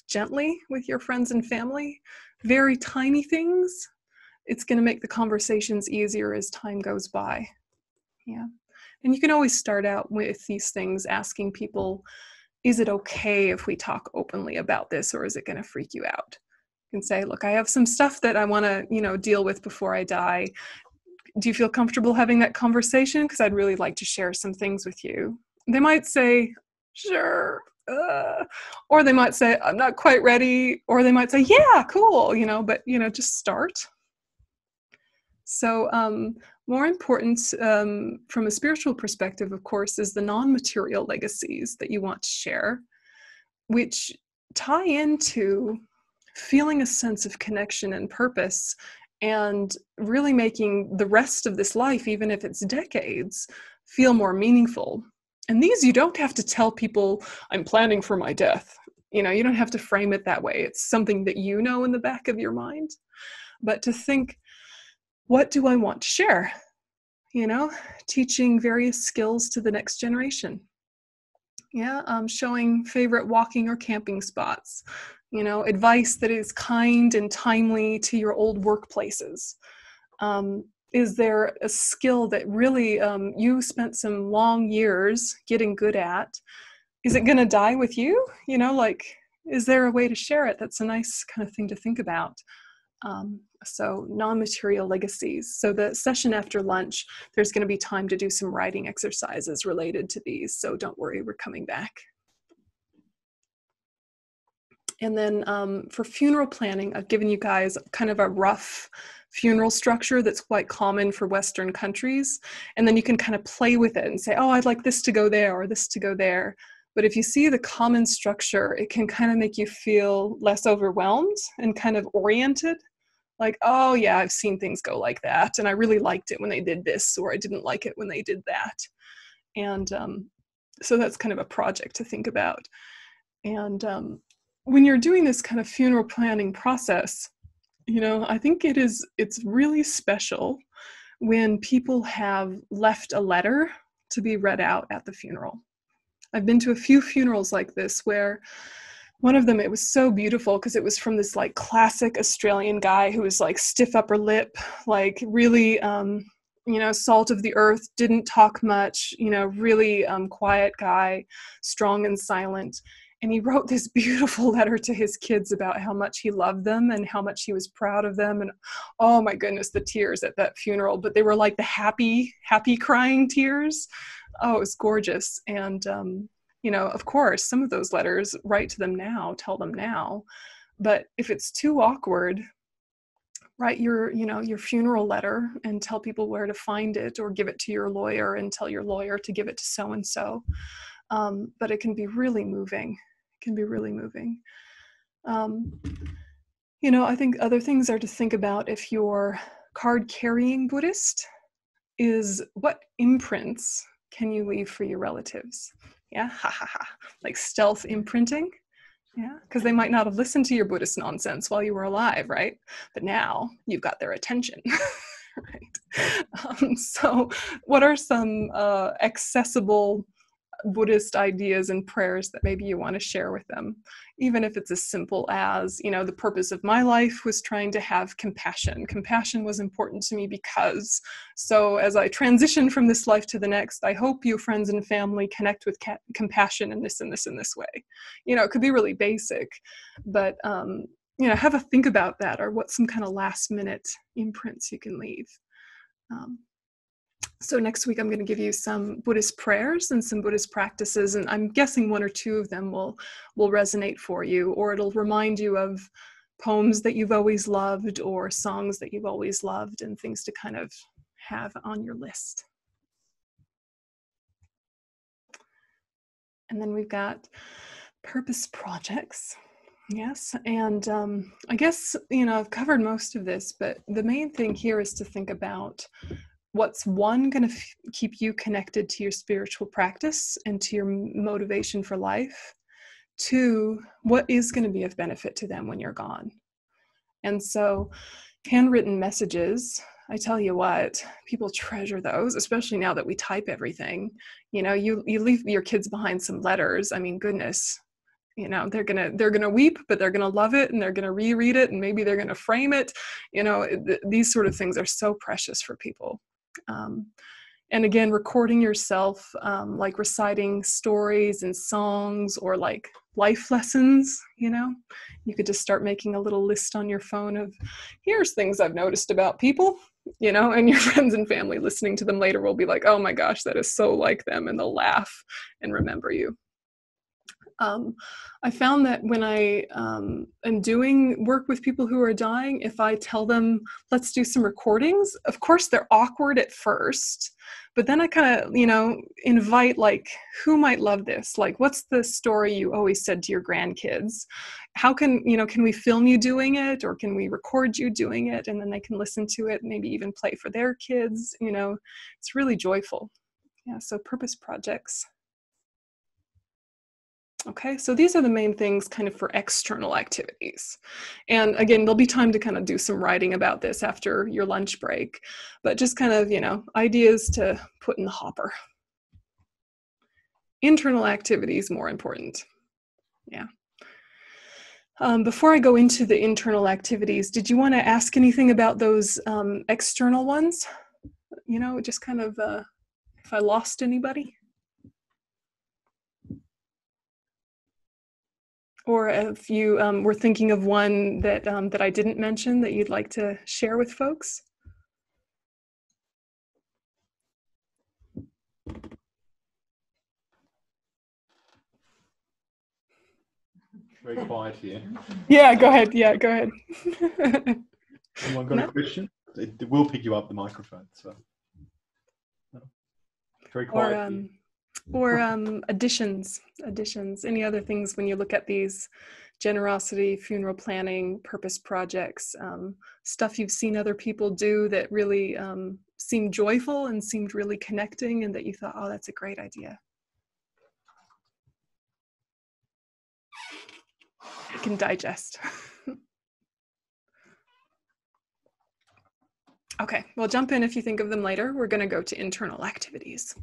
gently with your friends and family, very tiny things, it's going to make the conversations easier as time goes by. Yeah. And you can always start out with these things asking people is it okay if we talk openly about this or is it going to freak you out can say look i have some stuff that i want to you know deal with before i die do you feel comfortable having that conversation? Because i'd really like to share some things with you. They might say sure uh, or they might say i'm not quite ready or they might say yeah cool you know but you know just start. So um, more important um, from a spiritual perspective, of course, is the non material legacies that you want to share, which tie into feeling a sense of connection and purpose and really making the rest of this life, even if it's decades, feel more meaningful. And these you don't have to tell people, I'm planning for my death. You know, you don't have to frame it that way. It's something that you know in the back of your mind. But to think, what do I want to share? You know, teaching various skills to the next generation. Yeah, um, showing favorite walking or camping spots. You know, advice that is kind and timely to your old workplaces. Um, is there a skill that really um, you spent some long years getting good at? Is it going to die with you? You know, like, is there a way to share it? That's a nice kind of thing to think about. Um, so non-material legacies. So the session after lunch, there's going to be time to do some writing exercises related to these. So don't worry, we're coming back. And then um, for funeral planning, I've given you guys kind of a rough funeral structure that's quite common for Western countries. And then you can kind of play with it and say, oh, I'd like this to go there or this to go there. But if you see the common structure, it can kind of make you feel less overwhelmed and kind of oriented. Like oh yeah i've seen things go like that and i really liked it when they did this or i didn't like it when they did that. And um, so that's kind of a project to think about. And um, when you're doing this kind of funeral planning process you know i think it is it's really special when people have left a letter to be read out at the funeral i've been to a few funerals like this where one of them it was so beautiful because it was from this like classic australian guy who was like stiff upper lip like really um you know salt of the earth didn't talk much you know really um, quiet guy strong and silent and he wrote this beautiful letter to his kids about how much he loved them and how much he was proud of them and oh my goodness the tears at that funeral but they were like the happy happy crying tears oh it was gorgeous and um, you know, of course, some of those letters, write to them now, tell them now. But if it's too awkward, write your, you know, your funeral letter and tell people where to find it or give it to your lawyer and tell your lawyer to give it to so and so. But it can be really moving. Can be really moving. Um, you know, I think other things are to think about if you're card carrying Buddhist is what imprints can you leave for your relatives? Yeah, ha ha ha. Like stealth imprinting. Yeah, because they might not have listened to your Buddhist nonsense while you were alive, right? But now you've got their attention. right. Um, so, what are some uh, accessible Buddhist ideas and prayers that maybe you want to share with them, even if it's as simple as, you know, the purpose of my life was trying to have compassion. Compassion was important to me because. So as I transition from this life to the next, I hope you, friends and family, connect with ca- compassion in this and this and this way. You know, it could be really basic, but, um, you know, have a think about that or what some kind of last minute imprints you can leave. Um, so next week I'm going to give you some Buddhist prayers and some Buddhist practices, and I'm guessing one or two of them will will resonate for you, or it'll remind you of poems that you've always loved or songs that you've always loved, and things to kind of have on your list. And then we've got purpose projects. Yes, and um, I guess you know I've covered most of this, but the main thing here is to think about what's one going to f- keep you connected to your spiritual practice and to your motivation for life? Two what is going to be of benefit to them when you're gone? And so handwritten messages i tell you what people treasure those especially now that we type everything. You know you you leave your kids behind some letters i mean goodness. You know they're gonna they're gonna weep but they're gonna love it and they're gonna reread it and maybe they're gonna frame it. You know th- these sort of things are so precious for people um, and again, recording yourself, um, like reciting stories and songs or like life lessons, you know, you could just start making a little list on your phone of here's things I've noticed about people, you know, and your friends and family listening to them later will be like, oh my gosh, that is so like them. And they'll laugh and remember you. Um, I found that when I um, am doing work with people who are dying, if I tell them, let's do some recordings, of course they're awkward at first, but then I kind of, you know, invite like, who might love this? Like, what's the story you always said to your grandkids? How can, you know, can we film you doing it or can we record you doing it? And then they can listen to it, maybe even play for their kids, you know, it's really joyful. Yeah, so purpose projects. Okay, so these are the main things kind of for external activities. And again, there'll be time to kind of do some writing about this after your lunch break, but just kind of, you know, ideas to put in the hopper. Internal activities more important. Yeah. Um, before I go into the internal activities, did you want to ask anything about those um, external ones? You know, just kind of uh, if I lost anybody? Or if you um, were thinking of one that um, that I didn't mention that you'd like to share with folks. Very quiet here. Yeah, go ahead. Yeah, go ahead. Anyone got no? a question? It, will pick you up the microphone. So no. very quiet. Or, um, or um, additions additions. Any other things when you look at these generosity funeral planning purpose projects um, stuff you've seen other people do that really um, seemed joyful and seemed really connecting and that you thought oh that's a great idea. You can digest. Okay well jump in if you think of them later. We're going to go to internal activities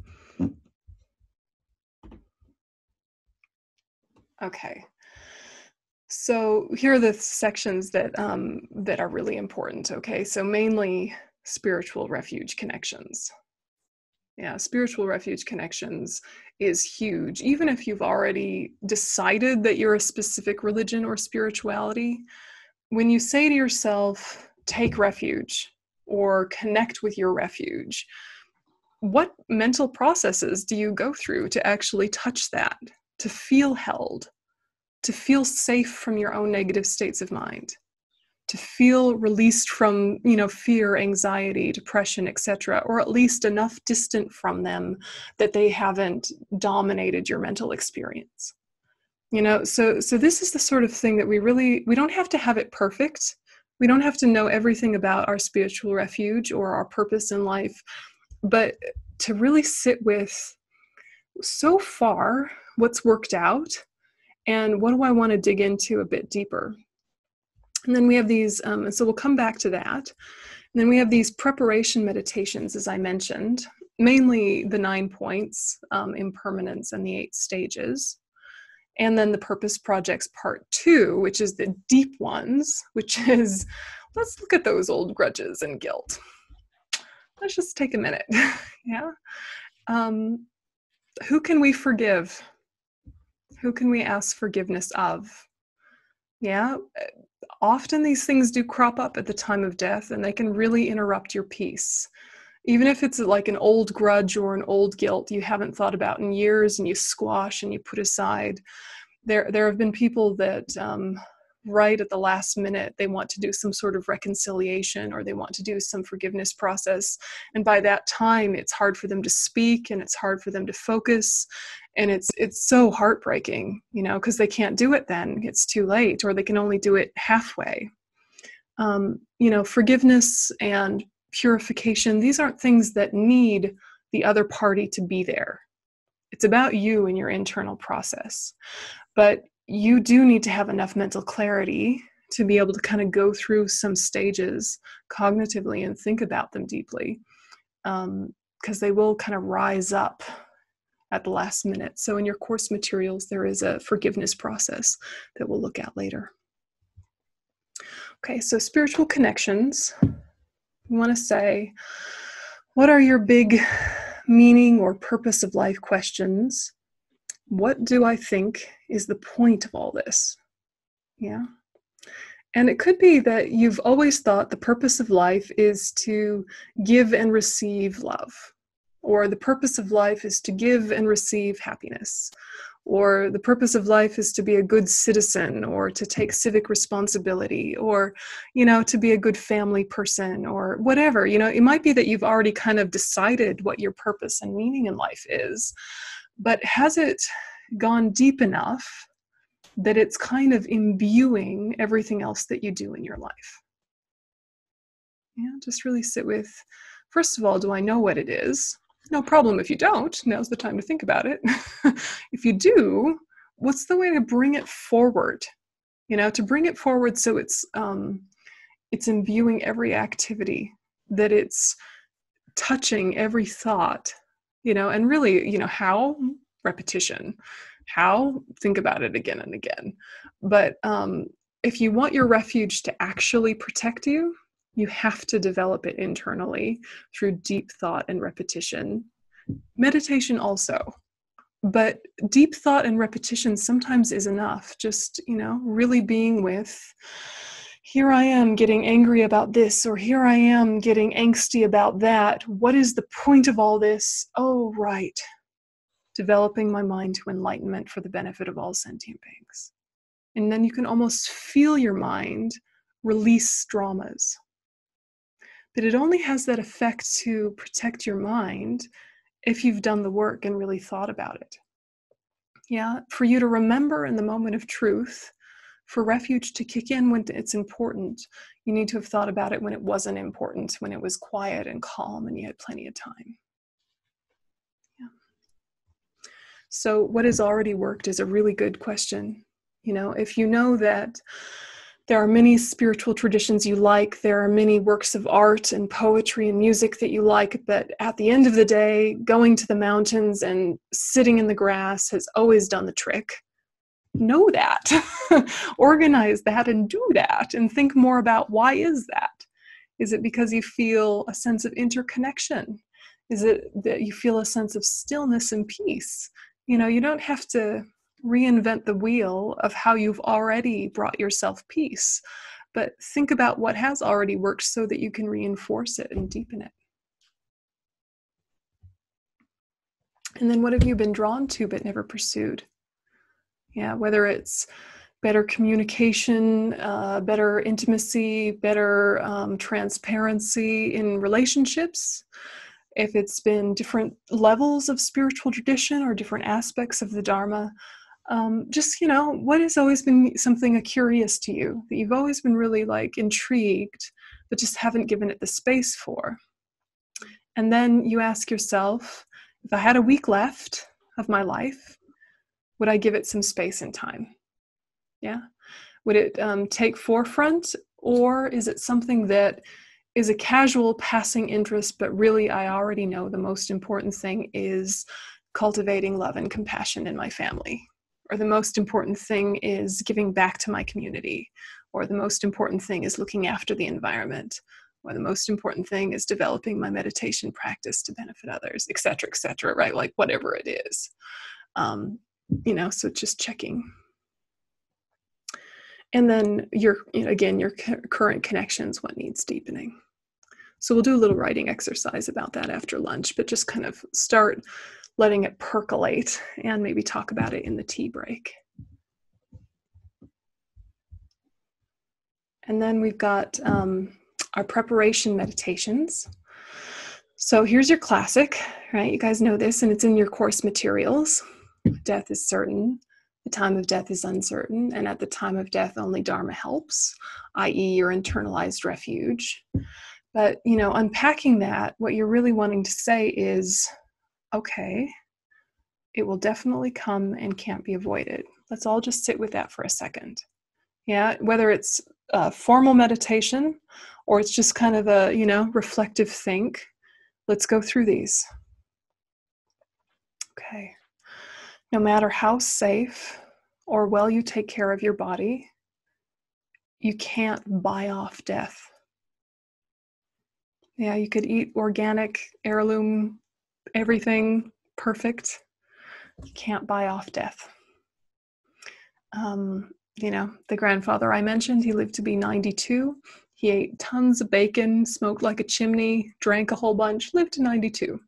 Okay. So here are the sections that um, that are really important. Okay, so mainly spiritual refuge connections. Yeah, spiritual refuge connections is huge. Even if you've already decided that you're a specific religion or spirituality, when you say to yourself, take refuge or connect with your refuge, what mental processes do you go through to actually touch that? to feel held, to feel safe from your own negative states of mind, to feel released from, you know, fear, anxiety, depression, etc., or at least enough distant from them that they haven't dominated your mental experience. You know, so so this is the sort of thing that we really we don't have to have it perfect. We don't have to know everything about our spiritual refuge or our purpose in life, but to really sit with so far, what's worked out, and what do I want to dig into a bit deeper? And then we have these, um, and so we'll come back to that. And then we have these preparation meditations, as I mentioned, mainly the nine points, um, impermanence, and the eight stages. And then the purpose projects part two, which is the deep ones, which is let's look at those old grudges and guilt. Let's just take a minute. yeah. Um, who can we forgive? Who can we ask forgiveness of? Yeah. Often these things do crop up at the time of death and they can really interrupt your peace even if it's like an old grudge or an old guilt you haven't thought about in years and you squash and you put aside there there have been people that um, right at the last minute they want to do some sort of reconciliation or they want to do some forgiveness process and by that time it's hard for them to speak and it's hard for them to focus and it's it's so heartbreaking you know because they can't do it then it's too late or they can only do it halfway um, you know forgiveness and purification, these aren't things that need the other party to be there. It's about you and your internal process. But you do need to have enough mental clarity to be able to kind of go through some stages cognitively and think about them deeply because um, they will kind of rise up at the last minute. So, in your course materials, there is a forgiveness process that we'll look at later. Okay, so spiritual connections you want to say, what are your big meaning or purpose of life questions? What do I think is the point of all this? Yeah. And it could be that you've always thought the purpose of life is to give and receive love, or the purpose of life is to give and receive happiness, or the purpose of life is to be a good citizen or to take civic responsibility or you know to be a good family person or whatever. You know it might be that you've already kind of decided what your purpose and meaning in life is but has it gone deep enough that it's kind of imbuing everything else that you do in your life? Yeah just really sit with first of all do i know what it is no problem if you don't. Now's the time to think about it. if you do, what's the way to bring it forward? You know, to bring it forward so it's um, it's imbuing every activity, that it's touching every thought, you know, and really, you know, how repetition, how think about it again and again. But um, if you want your refuge to actually protect you, you have to develop it internally through deep thought and repetition. Meditation also. But deep thought and repetition sometimes is enough. Just, you know, really being with here I am getting angry about this, or here I am getting angsty about that. What is the point of all this? Oh, right. Developing my mind to enlightenment for the benefit of all sentient beings. And then you can almost feel your mind release dramas but it only has that effect to protect your mind if you've done the work and really thought about it. Yeah, for you to remember in the moment of truth, for refuge to kick in when it's important, you need to have thought about it when it wasn't important, when it was quiet and calm and you had plenty of time. Yeah. So, what has already worked is a really good question. You know, if you know that there are many spiritual traditions you like. There are many works of art and poetry and music that you like. But at the end of the day, going to the mountains and sitting in the grass has always done the trick. Know that, organize that, and do that, and think more about why is that? Is it because you feel a sense of interconnection? Is it that you feel a sense of stillness and peace? You know, you don't have to reinvent the wheel of how you've already brought yourself peace, but think about what has already worked so that you can reinforce it and deepen it. And then what have you been drawn to but never pursued? Yeah, whether it's better communication, uh, better intimacy, better um, transparency in relationships, if it's been different levels of spiritual tradition or different aspects of the Dharma, um, just you know what has always been something curious to you that you've always been really like intrigued but just haven't given it the space for and then you ask yourself if i had a week left of my life? Would I give it some space and time? Yeah. Would it um, take forefront, or is it something that is a casual passing interest, but really I already know the most important thing is cultivating love and compassion in my family? Or the most important thing is giving back to my community? Or the most important thing is looking after the environment? Or the most important thing is developing my meditation practice to benefit others, et cetera, et cetera, right? Like whatever it is. Um, you know, so just checking and then your you know, again your current connections what needs deepening so we'll do a little writing exercise about that after lunch but just kind of start letting it percolate and maybe talk about it in the tea break. And then we've got um, our preparation meditations. So here's your classic right? You guys know this and it's in your course materials. Death is certain. The time of death is uncertain, and at the time of death, only Dharma helps, i.e., your internalized refuge. But, you know, unpacking that, what you're really wanting to say is okay, it will definitely come and can't be avoided. Let's all just sit with that for a second. Yeah, whether it's a formal meditation or it's just kind of a, you know, reflective think, let's go through these. Okay no matter how safe or well you take care of your body, you can't buy off death. Yeah, you could eat organic, heirloom, everything perfect. You can't buy off death. Um, you know, the grandfather I mentioned, he lived to be 92. He ate tons of bacon, smoked like a chimney, drank a whole bunch, lived to 92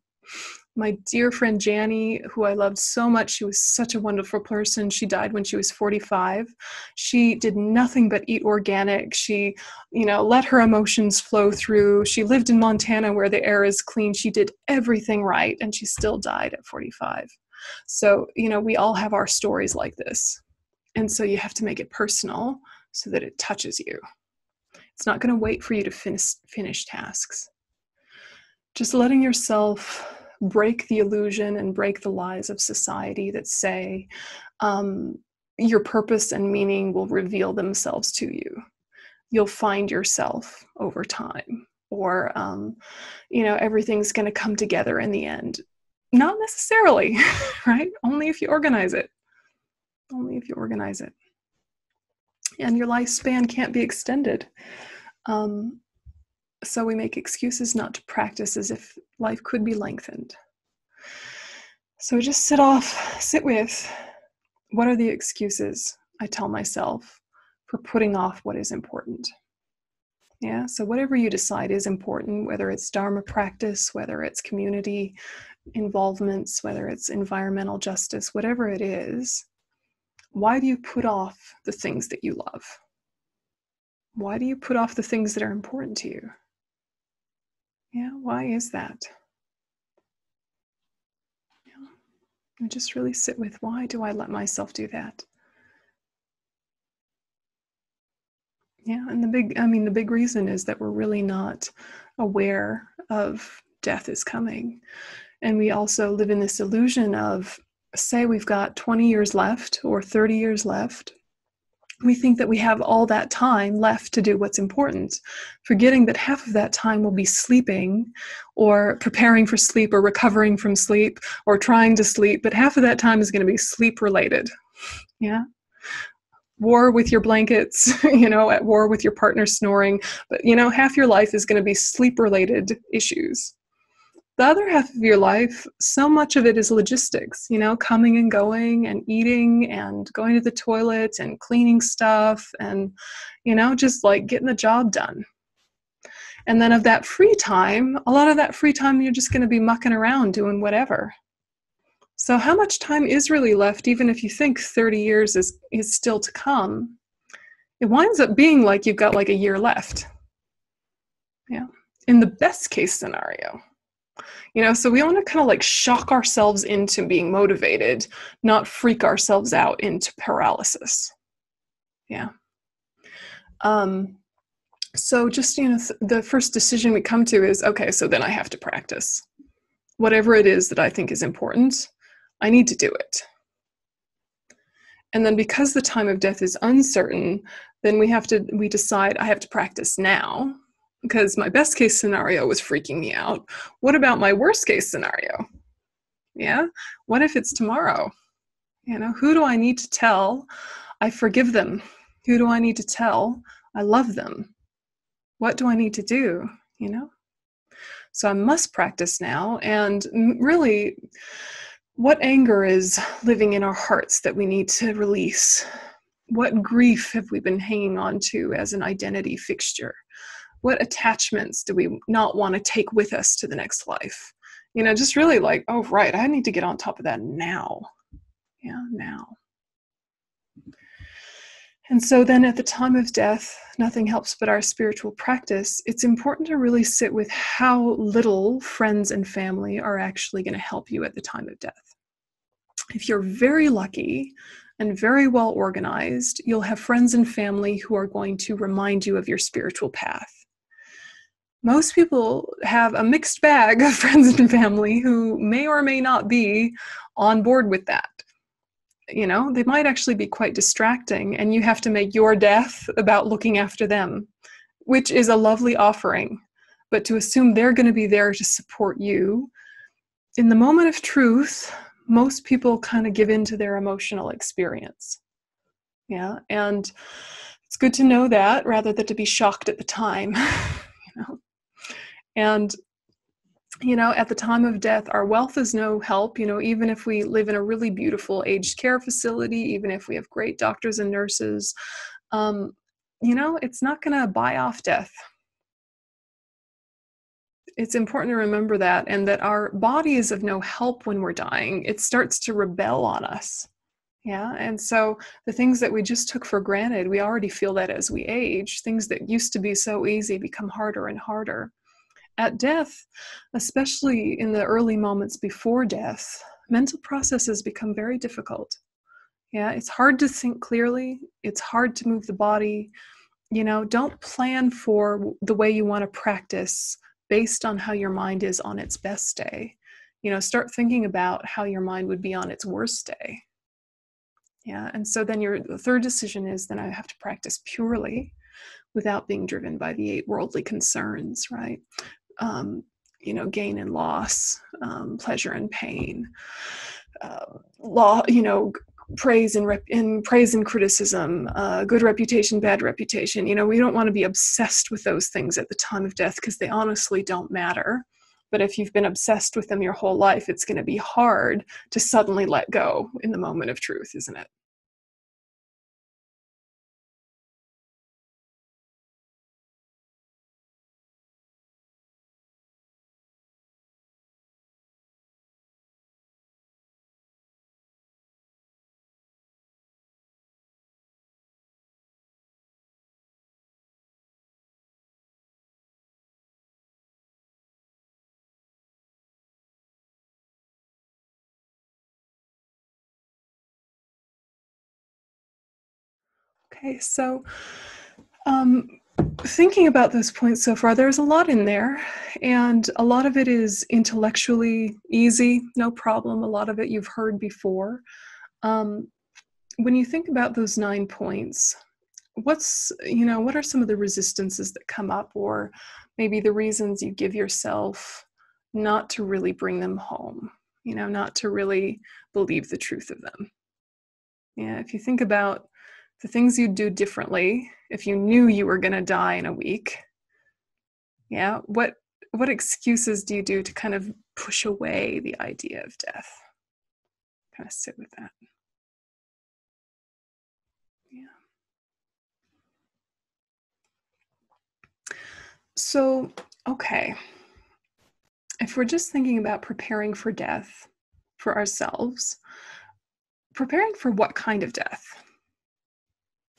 my dear friend Janie, who I loved so much, she was such a wonderful person. She died when she was 45. She did nothing but eat organic. She, you know, let her emotions flow through. She lived in Montana where the air is clean. She did everything right and she still died at 45. So, you know, we all have our stories like this. And so you have to make it personal so that it touches you. It's not going to wait for you to finish finish tasks. Just letting yourself break the illusion and break the lies of society that say um, your purpose and meaning will reveal themselves to you. You'll find yourself over time, or um, you know everything's going to come together in the end. Not necessarily, right? Only if you organize it. Only if you organize it. And your lifespan can't be extended. Um, so we make excuses not to practice as if life could be lengthened. So just sit off, sit with what are the excuses I tell myself for putting off what is important. Yeah, so whatever you decide is important, whether it's Dharma practice, whether it's community involvements, whether it's environmental justice, whatever it is, why do you put off the things that you love? Why do you put off the things that are important to you? Yeah, why is that? Yeah. And just really sit with why do I let myself do that? Yeah, and the big, I mean, the big reason is that we're really not aware of death is coming. And we also live in this illusion of, say, we've got 20 years left or 30 years left, we think that we have all that time left to do what's important, forgetting that half of that time will be sleeping or preparing for sleep or recovering from sleep or trying to sleep, but half of that time is going to be sleep related. Yeah. War with your blankets, you know, at war with your partner snoring, but you know, half your life is going to be sleep related issues the other half of your life, so much of it is logistics, you know, coming and going and eating and going to the toilet and cleaning stuff and, you know, just like getting the job done. And then of that free time, a lot of that free time, you're just going to be mucking around doing whatever. So, how much time is really left, even if you think 30 years is, is still to come? It winds up being like you've got like a year left. Yeah. In the best case scenario you know so we want to kind of like shock ourselves into being motivated not freak ourselves out into paralysis. Yeah. Um so just you know th- the first decision we come to is okay so then i have to practice. Whatever it is that i think is important I need to do it. And then because the time of death is uncertain, then we have to we decide I have to practice now because my best case scenario was freaking me out. What about my worst case scenario? Yeah? What if it's tomorrow? You know, who do I need to tell I forgive them? Who do I need to tell I love them? What do I need to do? You know? So I must practice now. And really, what anger is living in our hearts that we need to release? What grief have we been hanging on to as an identity fixture? What attachments do we not want to take with us to the next life? You know, just really like, oh, right, I need to get on top of that now. Yeah, now. And so then at the time of death, nothing helps but our spiritual practice. It's important to really sit with how little friends and family are actually going to help you at the time of death. If you're very lucky and very well organized, you'll have friends and family who are going to remind you of your spiritual path. Most people have a mixed bag of friends and family who may or may not be on board with that. You know they might actually be quite distracting and you have to make your death about looking after them which is a lovely offering. But to assume they're going to be there to support you in the moment of truth most people kind of give in to their emotional experience. Yeah and it's good to know that rather than to be shocked at the time you know and you know, at the time of death, our wealth is no help. You know, even if we live in a really beautiful aged care facility, even if we have great doctors and nurses, um, you know, it's not going to buy off death. It's important to remember that, and that our body is of no help when we're dying. It starts to rebel on us. Yeah. And so the things that we just took for granted, we already feel that as we age. Things that used to be so easy become harder and harder at death, especially in the early moments before death, mental processes become very difficult. Yeah, it's hard to think clearly, it's hard to move the body. You know, don't plan for the way you want to practice based on how your mind is on its best day. You know, start thinking about how your mind would be on its worst day. Yeah, and so then your third decision is then I have to practice purely without being driven by the eight worldly concerns, right? Um, you know gain and loss um, pleasure and pain uh, law you know praise and, rep- and praise and criticism uh, good reputation bad reputation. You know we don't want to be obsessed with those things at the time of death because they honestly don't matter. But if you've been obsessed with them your whole life it's going to be hard to suddenly let go in the moment of truth isn't it Okay, so um, thinking about those points so far, there's a lot in there, and a lot of it is intellectually easy, no problem. A lot of it you've heard before. Um, when you think about those nine points, what's you know what are some of the resistances that come up, or maybe the reasons you give yourself not to really bring them home? You know, not to really believe the truth of them. Yeah, if you think about the things you'd do differently if you knew you were going to die in a week. Yeah what what excuses do you do to kind of push away the idea of death? Kind of sit with that. Yeah. So okay. If we're just thinking about preparing for death for ourselves preparing for what kind of death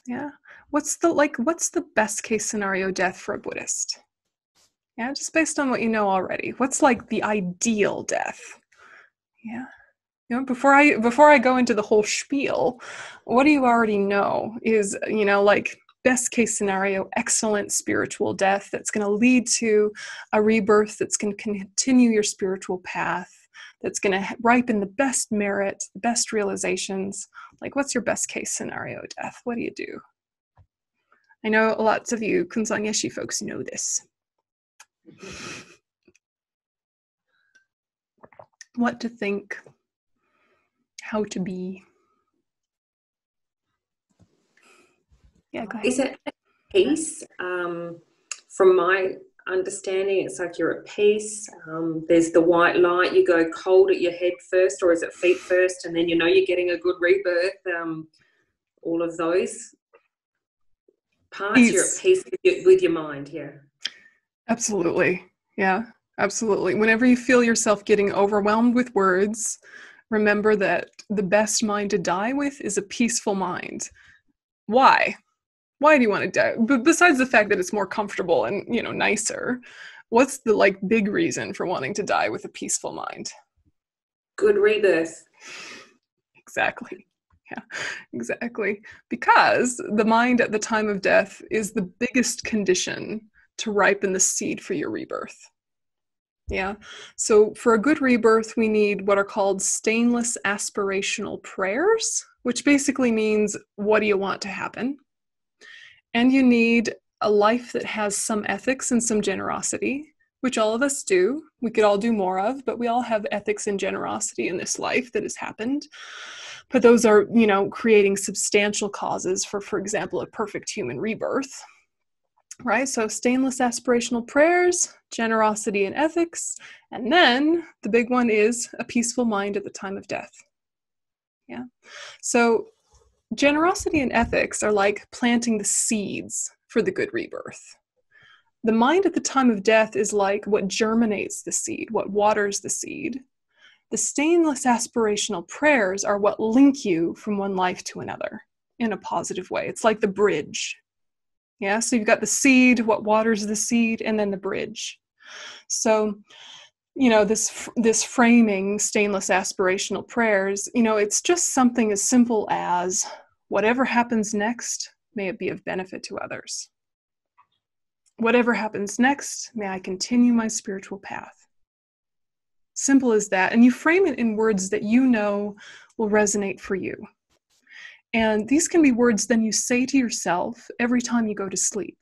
yeah. What's the like what's the best case scenario death for a buddhist? Yeah just based on what you know already. What's like the ideal death? Yeah. You know before i before i go into the whole spiel what do you already know is you know like best case scenario excellent spiritual death that's going to lead to a rebirth that's going to continue your spiritual path that's going to ripen the best merit, the best realizations. Like, what's your best case scenario, Death? What do you do? I know lots of you Kunsang Yeshe folks know this. What to think, how to be. Yeah, go ahead. Is it peace? Um, from my understanding, it's like you're at peace. Um, there's the white light. You go cold at your head first, or is it feet first, and then you know you're getting a good rebirth? Um, all of those parts peace. you're at peace with your, with your mind yeah absolutely yeah absolutely whenever you feel yourself getting overwhelmed with words remember that the best mind to die with is a peaceful mind why why do you want to die but besides the fact that it's more comfortable and you know nicer what's the like big reason for wanting to die with a peaceful mind good rebirth exactly yeah, exactly. Because the mind at the time of death is the biggest condition to ripen the seed for your rebirth. Yeah. So for a good rebirth, we need what are called stainless aspirational prayers, which basically means what do you want to happen? And you need a life that has some ethics and some generosity, which all of us do. We could all do more of, but we all have ethics and generosity in this life that has happened. But those are you know creating substantial causes for for example a perfect human rebirth right? So stainless aspirational prayers generosity and ethics and then the big one is a peaceful mind at the time of death. Yeah. So generosity and ethics are like planting the seeds for the good rebirth the mind at the time of death is like what germinates the seed what waters the seed the stainless aspirational prayers are what link you from one life to another in a positive way. It's like the bridge. Yeah, so you've got the seed, what waters the seed, and then the bridge. So, you know, this this framing stainless aspirational prayers, you know, it's just something as simple as whatever happens next, may it be of benefit to others. Whatever happens next, may I continue my spiritual path. Simple as that. And you frame it in words that you know will resonate for you. And these can be words then you say to yourself every time you go to sleep.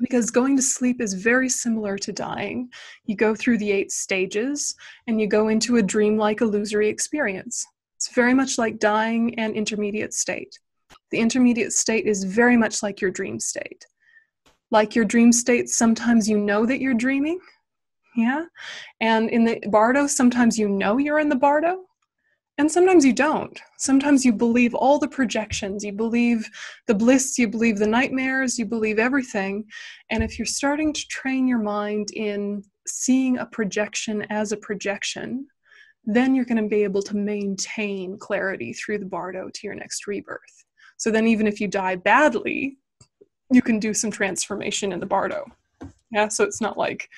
Because going to sleep is very similar to dying. You go through the eight stages and you go into a dreamlike illusory experience. It's very much like dying and intermediate state. The intermediate state is very much like your dream state. Like your dream state, sometimes you know that you're dreaming, yeah. And in the bardo, sometimes you know you're in the bardo, and sometimes you don't. Sometimes you believe all the projections, you believe the bliss, you believe the nightmares, you believe everything. And if you're starting to train your mind in seeing a projection as a projection, then you're going to be able to maintain clarity through the bardo to your next rebirth. So then, even if you die badly, you can do some transformation in the bardo. Yeah, so it's not like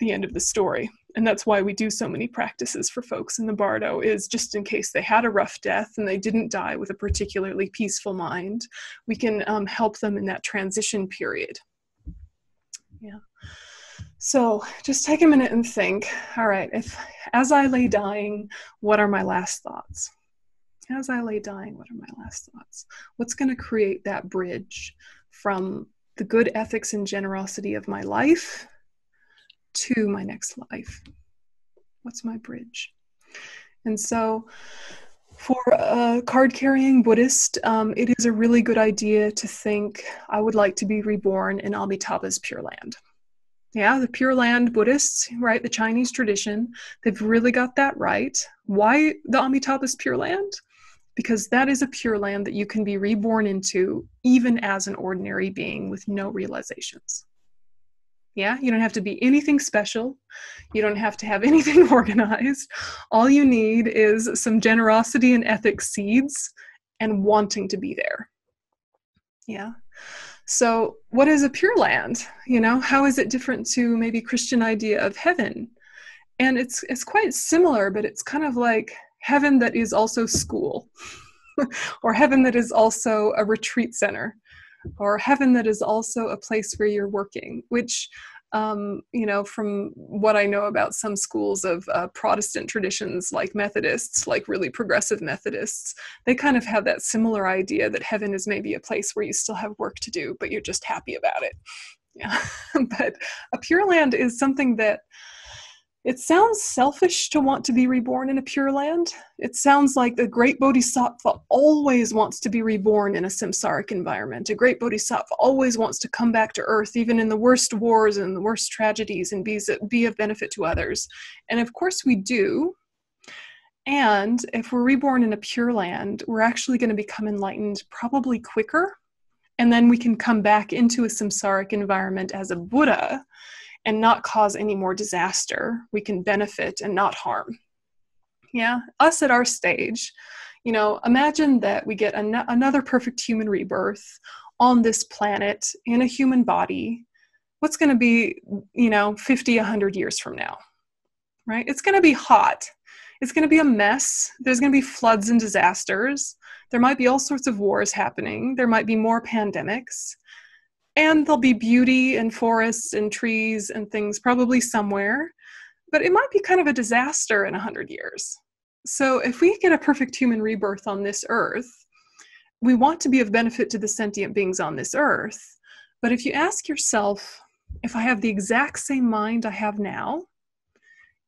the end of the story and that's why we do so many practices for folks in the bardo is just in case they had a rough death and they didn't die with a particularly peaceful mind we can um, help them in that transition period. Yeah. So just take a minute and think all right if as i lay dying what are my last thoughts? As i lay dying what are my last thoughts? What's going to create that bridge from the good ethics and generosity of my life to my next life? What's my bridge? And so, for a card carrying Buddhist, um, it is a really good idea to think, I would like to be reborn in Amitabha's Pure Land. Yeah, the Pure Land Buddhists, right? The Chinese tradition, they've really got that right. Why the Amitabha's Pure Land? Because that is a pure land that you can be reborn into even as an ordinary being with no realizations. Yeah, you don't have to be anything special. You don't have to have anything organized. All you need is some generosity and ethics seeds and wanting to be there. Yeah. So, what is a pure land? You know, how is it different to maybe Christian idea of heaven? And it's it's quite similar, but it's kind of like heaven that is also school, or heaven that is also a retreat center or heaven that is also a place where you're working, which um, you know, from what I know about some schools of uh, Protestant traditions, like Methodists, like really progressive Methodists, they kind of have that similar idea that heaven is maybe a place where you still have work to do, but you're just happy about it. Yeah. but a Pure Land is something that it sounds selfish to want to be reborn in a pure land. It sounds like the great bodhisattva always wants to be reborn in a samsaric environment. A great bodhisattva always wants to come back to earth, even in the worst wars and the worst tragedies, and be, be of benefit to others. And of course, we do. And if we're reborn in a pure land, we're actually going to become enlightened probably quicker. And then we can come back into a samsaric environment as a Buddha and not cause any more disaster. We can benefit and not harm. Yeah, us at our stage, you know, imagine that we get an- another perfect human rebirth on this planet in a human body. What's going to be, you know, 50, 100 years from now, right? It's going to be hot. It's going to be a mess. There's going to be floods and disasters. There might be all sorts of wars happening. There might be more pandemics and there'll be beauty and forests and trees and things probably somewhere but it might be kind of a disaster in 100 years. So if we get a perfect human rebirth on this earth we want to be of benefit to the sentient beings on this earth. But if you ask yourself if i have the exact same mind i have now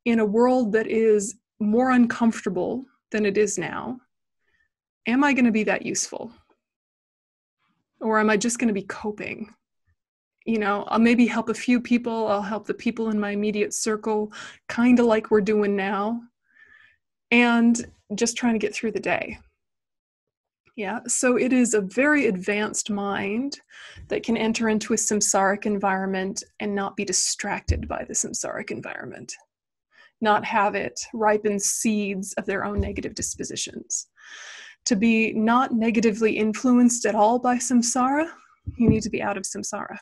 in a world that is more uncomfortable than it is now am i going to be that useful or am I just going to be coping? You know, I'll maybe help a few people, I'll help the people in my immediate circle, kind of like we're doing now, and just trying to get through the day. Yeah, so it is a very advanced mind that can enter into a samsaric environment and not be distracted by the samsaric environment, not have it ripen seeds of their own negative dispositions to be not negatively influenced at all by samsara, you need to be out of samsara.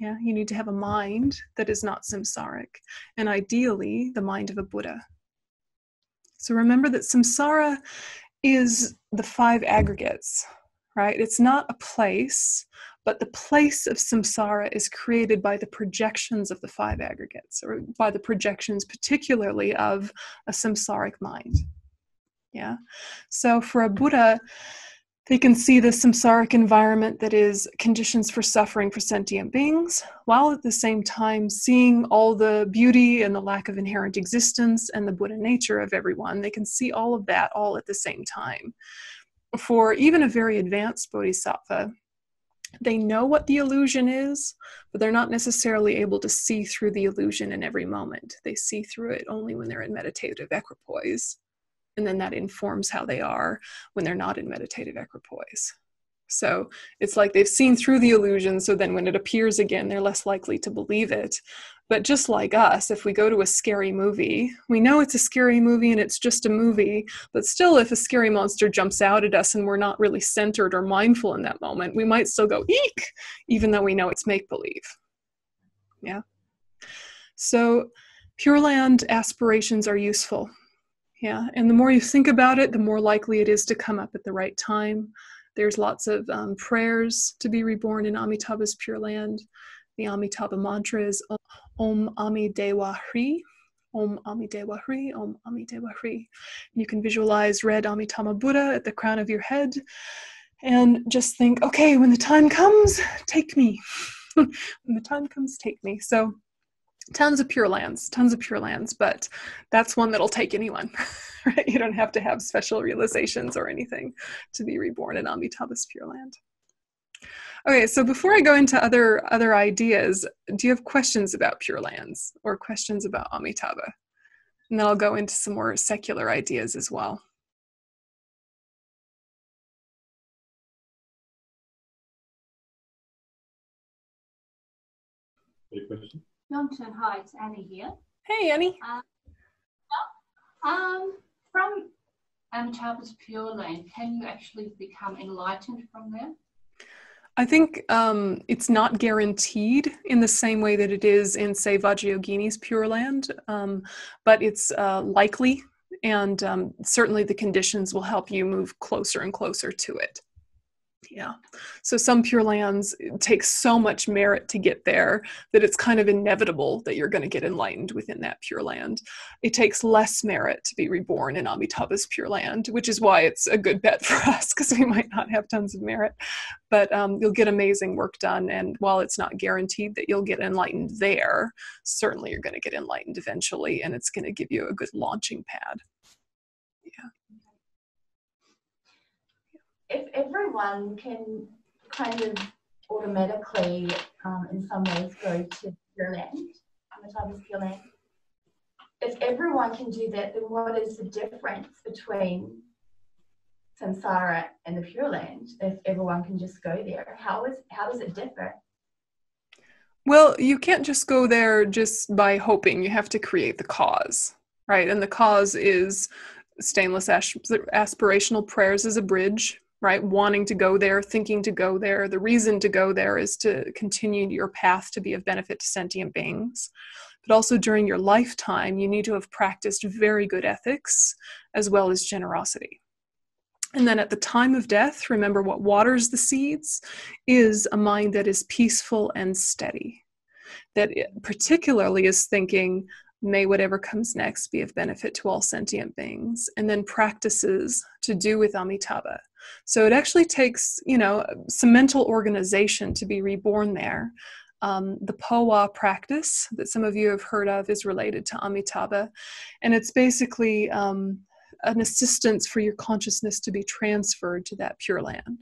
Yeah, you need to have a mind that is not samsaric, and ideally, the mind of a Buddha. So remember that samsara is the five aggregates, right? It's not a place, but the place of samsara is created by the projections of the five aggregates, or by the projections, particularly of a samsaric mind. Yeah. So for a Buddha, they can see the samsaric environment that is conditions for suffering for sentient beings, while at the same time seeing all the beauty and the lack of inherent existence and the Buddha nature of everyone. They can see all of that all at the same time. For even a very advanced bodhisattva, they know what the illusion is, but they're not necessarily able to see through the illusion in every moment. They see through it only when they're in meditative equipoise and then that informs how they are when they're not in meditative equipoise. So it's like they've seen through the illusion, so then when it appears again, they're less likely to believe it. But just like us, if we go to a scary movie, we know it's a scary movie and it's just a movie, but still, if a scary monster jumps out at us and we're not really centered or mindful in that moment, we might still go, eek, even though we know it's make believe. Yeah. So, Pure Land aspirations are useful yeah, and the more you think about it, the more likely it is to come up at the right time. There's lots of um, prayers to be reborn in Amitabha's Pure Land. The Amitabha mantra is Om Ami Hri. Om Ami Dewa Hri, Om Ami Dewa Hri. You can visualize red Amitabha Buddha at the crown of your head and just think, okay, when the time comes, take me. when the time comes, take me. So tons of pure lands tons of pure lands but that's one that'll take anyone right? You don't have to have special realizations or anything to be reborn in amitabha's pure land. Okay so before i go into other other ideas do you have questions about pure lands or questions about amitabha? And then i'll go into some more secular ideas as well. Any question? Yonten, hi, it's Annie here. Hey, Annie. Uh, um, from Amitabha's Pure Land, can you actually become enlightened from there? I think um, it's not guaranteed in the same way that it is in, say, Vajrayogini's Pure Land, um, but it's uh, likely, and um, certainly the conditions will help you move closer and closer to it. Yeah. So some Pure Lands take so much merit to get there that it's kind of inevitable that you're going to get enlightened within that Pure Land. It takes less merit to be reborn in Amitabha's Pure Land, which is why it's a good bet for us because we might not have tons of merit. But um, you'll get amazing work done. And while it's not guaranteed that you'll get enlightened there, certainly you're going to get enlightened eventually, and it's going to give you a good launching pad. If everyone can kind of automatically, um, in some ways, go to Pure Land, Amitabha's Pure Land, if everyone can do that, then what is the difference between samsara and the Pure Land? If everyone can just go there, how is how does it differ? Well, you can't just go there just by hoping. You have to create the cause, right? And the cause is stainless aspirational prayers as a bridge right? Wanting to go there, thinking to go there. The reason to go there is to continue your path to be of benefit to sentient beings. But also during your lifetime, you need to have practiced very good ethics as well as generosity. And then at the time of death, remember what waters the seeds is a mind that is peaceful and steady. That particularly is thinking, may whatever comes next be of benefit to all sentient beings, and then practices to do with Amitabha so it actually takes, you know, some mental organization to be reborn there. Um, the Powa practice that some of you have heard of is related to Amitabha, and it's basically um, an assistance for your consciousness to be transferred to that pure land.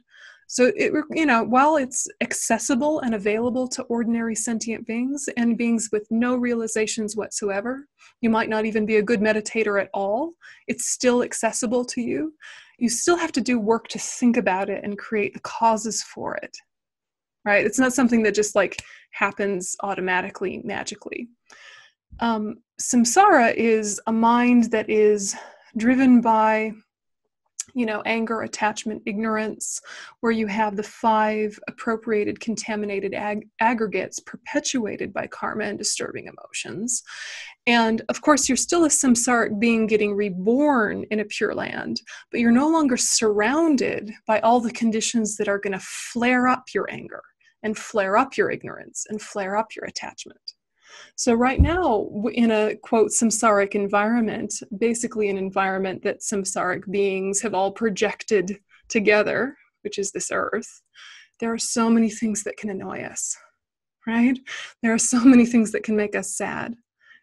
So it, you know, while it's accessible and available to ordinary sentient beings and beings with no realizations whatsoever, you might not even be a good meditator at all. It's still accessible to you you still have to do work to think about it and create the causes for it right it's not something that just like happens automatically magically um, samsara is a mind that is driven by you know, anger, attachment, ignorance, where you have the five appropriated contaminated ag- aggregates perpetuated by karma and disturbing emotions. And of course, you're still a samsaric being getting reborn in a pure land, but you're no longer surrounded by all the conditions that are going to flare up your anger and flare up your ignorance and flare up your attachment. So, right now, in a quote samsaric environment, basically an environment that samsaric beings have all projected together, which is this earth, there are so many things that can annoy us, right? There are so many things that can make us sad.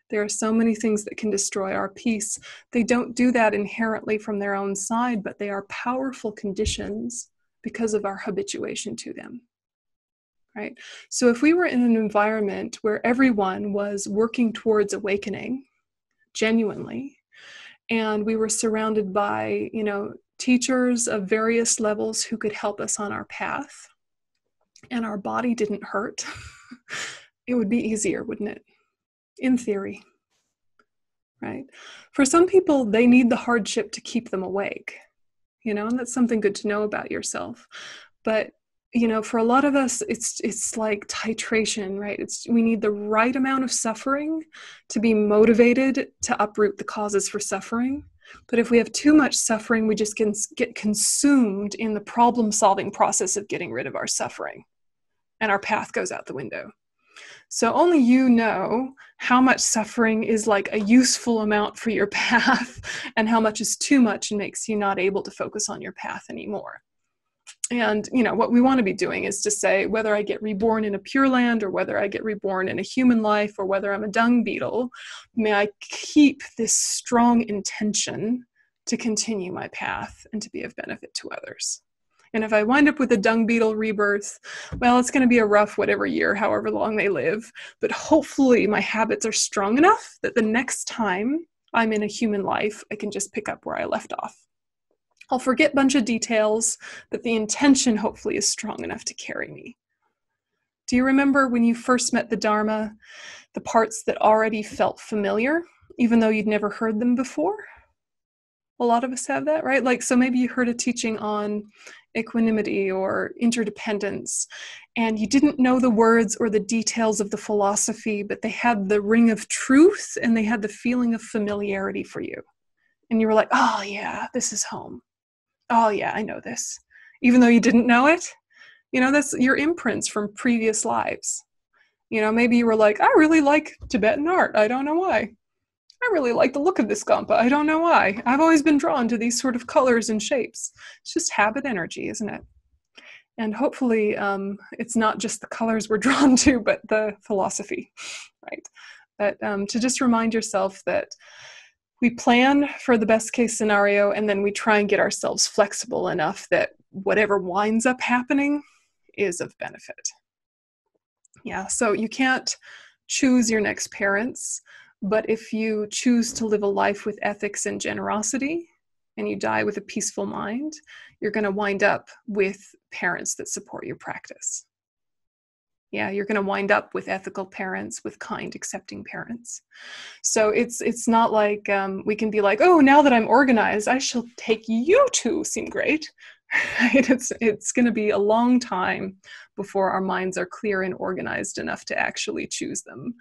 There are so many things that can destroy our peace. They don't do that inherently from their own side, but they are powerful conditions because of our habituation to them right? So if we were in an environment where everyone was working towards awakening genuinely, and we were surrounded by, you know, teachers of various levels who could help us on our path, and our body didn't hurt, it would be easier, wouldn't it? In theory. Right? For some people, they need the hardship to keep them awake, you know, and that's something good to know about yourself. But you know for a lot of us it's it's like titration right it's we need the right amount of suffering to be motivated to uproot the causes for suffering but if we have too much suffering we just can get consumed in the problem solving process of getting rid of our suffering and our path goes out the window so only you know how much suffering is like a useful amount for your path and how much is too much and makes you not able to focus on your path anymore. And you know what we want to be doing is to say whether i get reborn in a pure land or whether i get reborn in a human life or whether i'm a dung beetle may i keep this strong intention to continue my path and to be of benefit to others and if i wind up with a dung beetle rebirth well it's going to be a rough whatever year however long they live but hopefully my habits are strong enough that the next time i'm in a human life i can just pick up where i left off I'll forget a bunch of details, but the intention hopefully is strong enough to carry me. Do you remember when you first met the Dharma, the parts that already felt familiar, even though you'd never heard them before? A lot of us have that, right? Like, so maybe you heard a teaching on equanimity or interdependence, and you didn't know the words or the details of the philosophy, but they had the ring of truth and they had the feeling of familiarity for you. And you were like, oh, yeah, this is home oh yeah i know this even though you didn't know it. You know, that's your imprints from previous lives. You know, maybe you were like, I really like Tibetan art. I don't know why. I really like the look of this Gampa. I don't know why. I've always been drawn to these sort of colors and shapes. It's just habit energy, isn't it? And hopefully, um, it's not just the colors we're drawn to, but the philosophy, right? But um, to just remind yourself that we plan for the best case scenario and then we try and get ourselves flexible enough that whatever winds up happening is of benefit. Yeah, so you can't choose your next parents, but if you choose to live a life with ethics and generosity and you die with a peaceful mind, you're going to wind up with parents that support your practice. Yeah, you're going to wind up with ethical parents, with kind, accepting parents. So it's it's not like um, we can be like, oh, now that I'm organized, I shall take you to seem great. it's it's going to be a long time before our minds are clear and organized enough to actually choose them.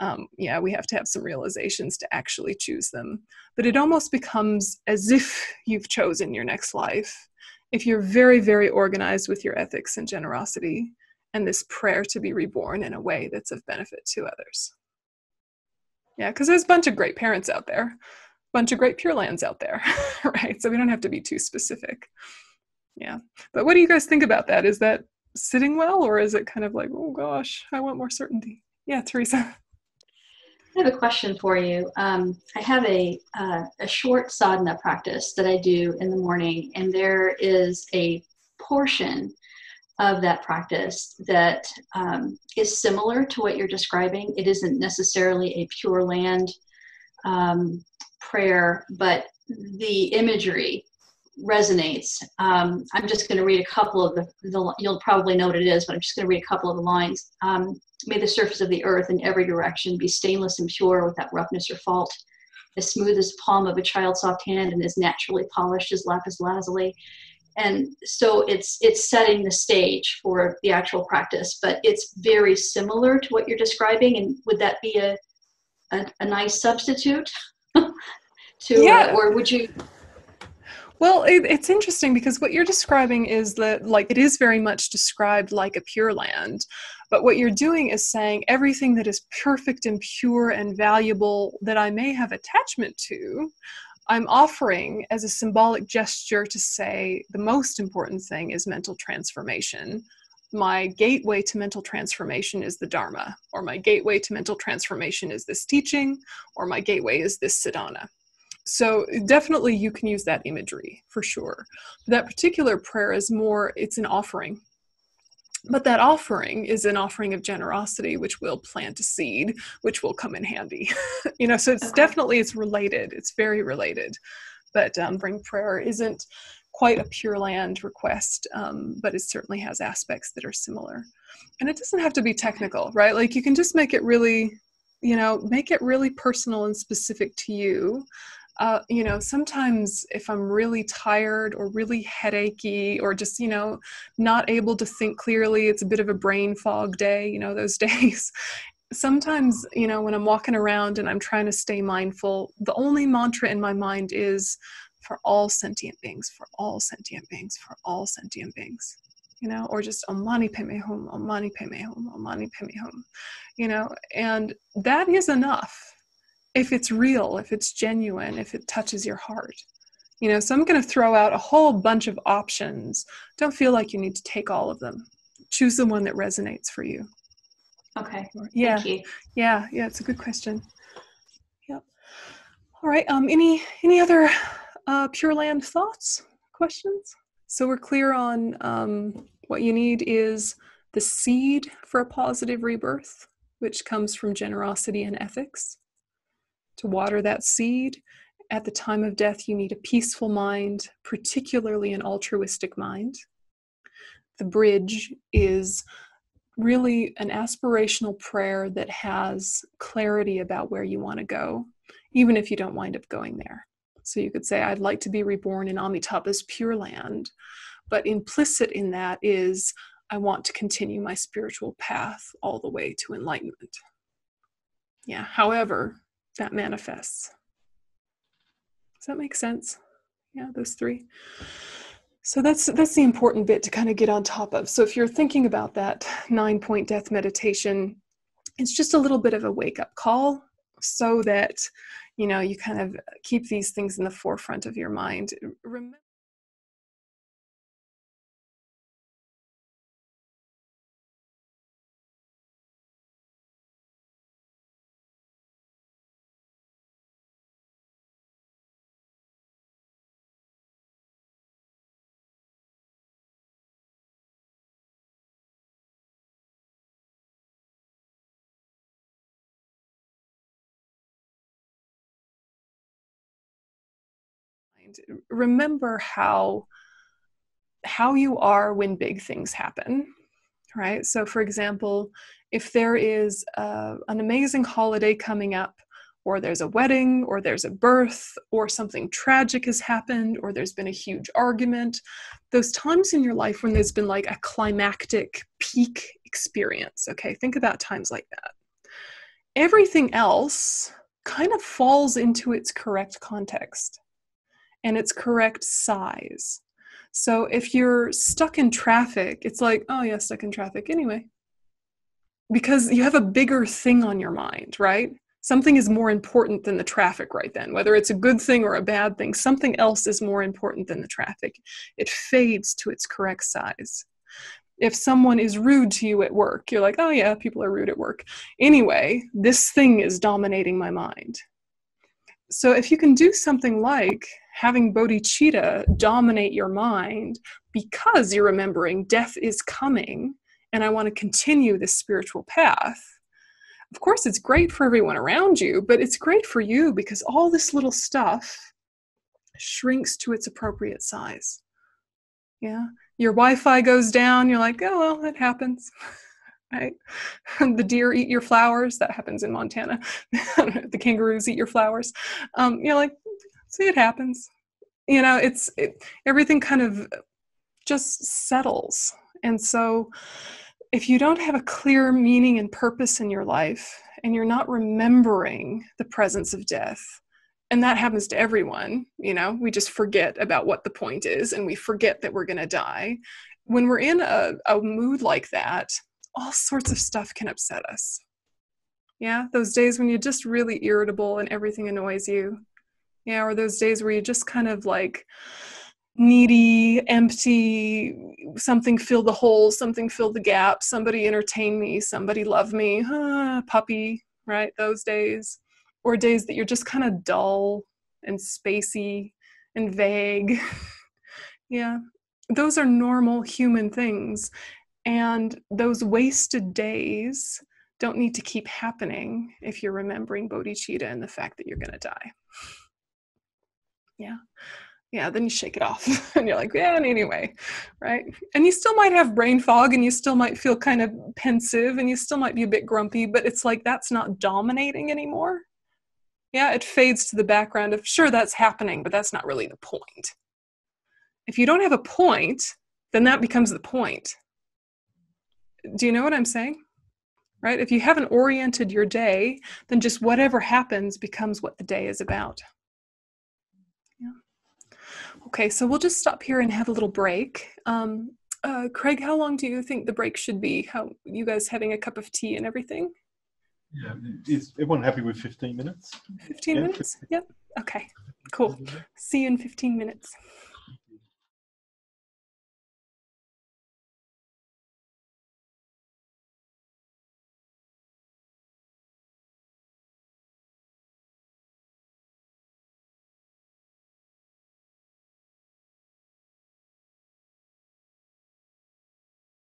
Um, yeah, we have to have some realizations to actually choose them. But it almost becomes as if you've chosen your next life if you're very, very organized with your ethics and generosity and this prayer to be reborn in a way that's of benefit to others. Yeah, because there's a bunch of great parents out there, a bunch of great Pure Lands out there, right? So we don't have to be too specific. Yeah. But what do you guys think about that? Is that sitting well, or is it kind of like, oh gosh, I want more certainty? Yeah, Teresa. I have a question for you. Um, I have a, uh, a short sadhana practice that I do in the morning, and there is a portion of that practice that um, is similar to what you're describing. It isn't necessarily a pure land um, prayer, but the imagery resonates. Um, I'm just going to read a couple of the, the, you'll probably know what it is, but I'm just going to read a couple of the lines. Um, May the surface of the earth in every direction be stainless and pure without roughness or fault, as smooth as the palm of a child's soft hand and as naturally polished as lapis lazuli. And so it's it's setting the stage for the actual practice, but it's very similar to what you're describing. And would that be a a, a nice substitute to, yeah. Uh, or would you well, it, it's interesting because what you're describing is that, like, it is very much described like a pure land. But what you're doing is saying everything that is perfect and pure and valuable that I may have attachment to, I'm offering as a symbolic gesture to say the most important thing is mental transformation. My gateway to mental transformation is the Dharma, or my gateway to mental transformation is this teaching, or my gateway is this sadhana so definitely you can use that imagery for sure. That particular prayer is more it's an offering. But that offering is an offering of generosity which will plant a seed which will come in handy. You know so it's okay. definitely it's related. It's very related. But um, bring prayer isn't quite a pure land request um, but it certainly has aspects that are similar. And it doesn't have to be technical right? Like you can just make it really you know make it really personal and specific to you uh, you know, sometimes if I'm really tired or really headachy or just, you know, not able to think clearly, it's a bit of a brain fog day, you know, those days. Sometimes, you know, when I'm walking around and I'm trying to stay mindful, the only mantra in my mind is for all sentient beings, for all sentient beings, for all sentient beings you know, or just Om Mani Peme Hum, Om Mani Peme Hum, Om Mani Peme Hum, you know, and that is enough if it's real, if it's genuine, if it touches your heart. You know, so I'm going to throw out a whole bunch of options. Don't feel like you need to take all of them. Choose the one that resonates for you. Okay. Yeah. Yeah. Yeah. It's a good question. Yep. All right. Um. Any any other uh, Pure Land thoughts, questions? So we're clear on um, what you need is the seed for a positive rebirth, which comes from generosity and ethics to water that seed. At the time of death, you need a peaceful mind, particularly an altruistic mind. The bridge is really an aspirational prayer that has clarity about where you want to go, even if you don't wind up going there. So you could say, I'd like to be reborn in Amitabha's Pure Land. But implicit in that is, I want to continue my spiritual path all the way to enlightenment. Yeah, however, that manifests. Does that make sense? Yeah, those three. So that's that's the important bit to kind of get on top of. So if you're thinking about that nine point death meditation, it's just a little bit of a wake up call so that you know you kind of keep these things in the forefront of your mind. Remember mind. Remember how how you are when big things happen right? So for example if there is uh, an amazing holiday coming up or there's a wedding or there's a birth or something tragic has happened or there's been a huge argument those times in your life when there's been like a climactic peak experience okay? Think about times like that. Everything else kind of falls into its correct context and its correct size. So if you're stuck in traffic, it's like, oh yeah, stuck in traffic anyway. Because you have a bigger thing on your mind, right? Something is more important than the traffic right then. Whether it's a good thing or a bad thing, something else is more important than the traffic. It fades to its correct size. If someone is rude to you at work, you're like, oh yeah, people are rude at work. Anyway, this thing is dominating my mind. So if you can do something like having bodhicitta dominate your mind because you're remembering death is coming and I want to continue this spiritual path. Of course, it's great for everyone around you, but it's great for you because all this little stuff shrinks to its appropriate size. Yeah. Your Wi Fi goes down, you're like, oh, well, that happens. right? the deer eat your flowers. That happens in Montana. the kangaroos eat your flowers. Um, you know, like, see, it happens. You know, it's it, everything kind of just settles. And so, if you don't have a clear meaning and purpose in your life, and you're not remembering the presence of death, and that happens to everyone, you know, we just forget about what the point is and we forget that we're going to die. When we're in a, a mood like that, all sorts of stuff can upset us. Yeah, those days when you're just really irritable and everything annoys you. Yeah, or those days where you just kind of like needy, empty, something fill the hole, something fill the gap, somebody entertain me, somebody love me, ah, puppy, right? Those days. Or days that you're just kind of dull and spacey and vague. yeah, those are normal human things. And those wasted days don't need to keep happening if you're remembering bodhicitta and the fact that you're going to die. Yeah. Yeah, then you shake it off and you're like, yeah, anyway, right? And you still might have brain fog and you still might feel kind of pensive and you still might be a bit grumpy, but it's like that's not dominating anymore. Yeah, it fades to the background of, sure, that's happening, but that's not really the point. If you don't have a point, then that becomes the point do you know what I'm saying? Right? If you haven't oriented your day, then just whatever happens becomes what the day is about. Yeah. Okay, so we'll just stop here and have a little break. Um, uh, Craig, how long do you think the break should be? How you guys having a cup of tea and everything? Yeah, is everyone happy with 15 minutes? 15 yeah, minutes? 15. Yep. Okay, cool. See you in 15 minutes.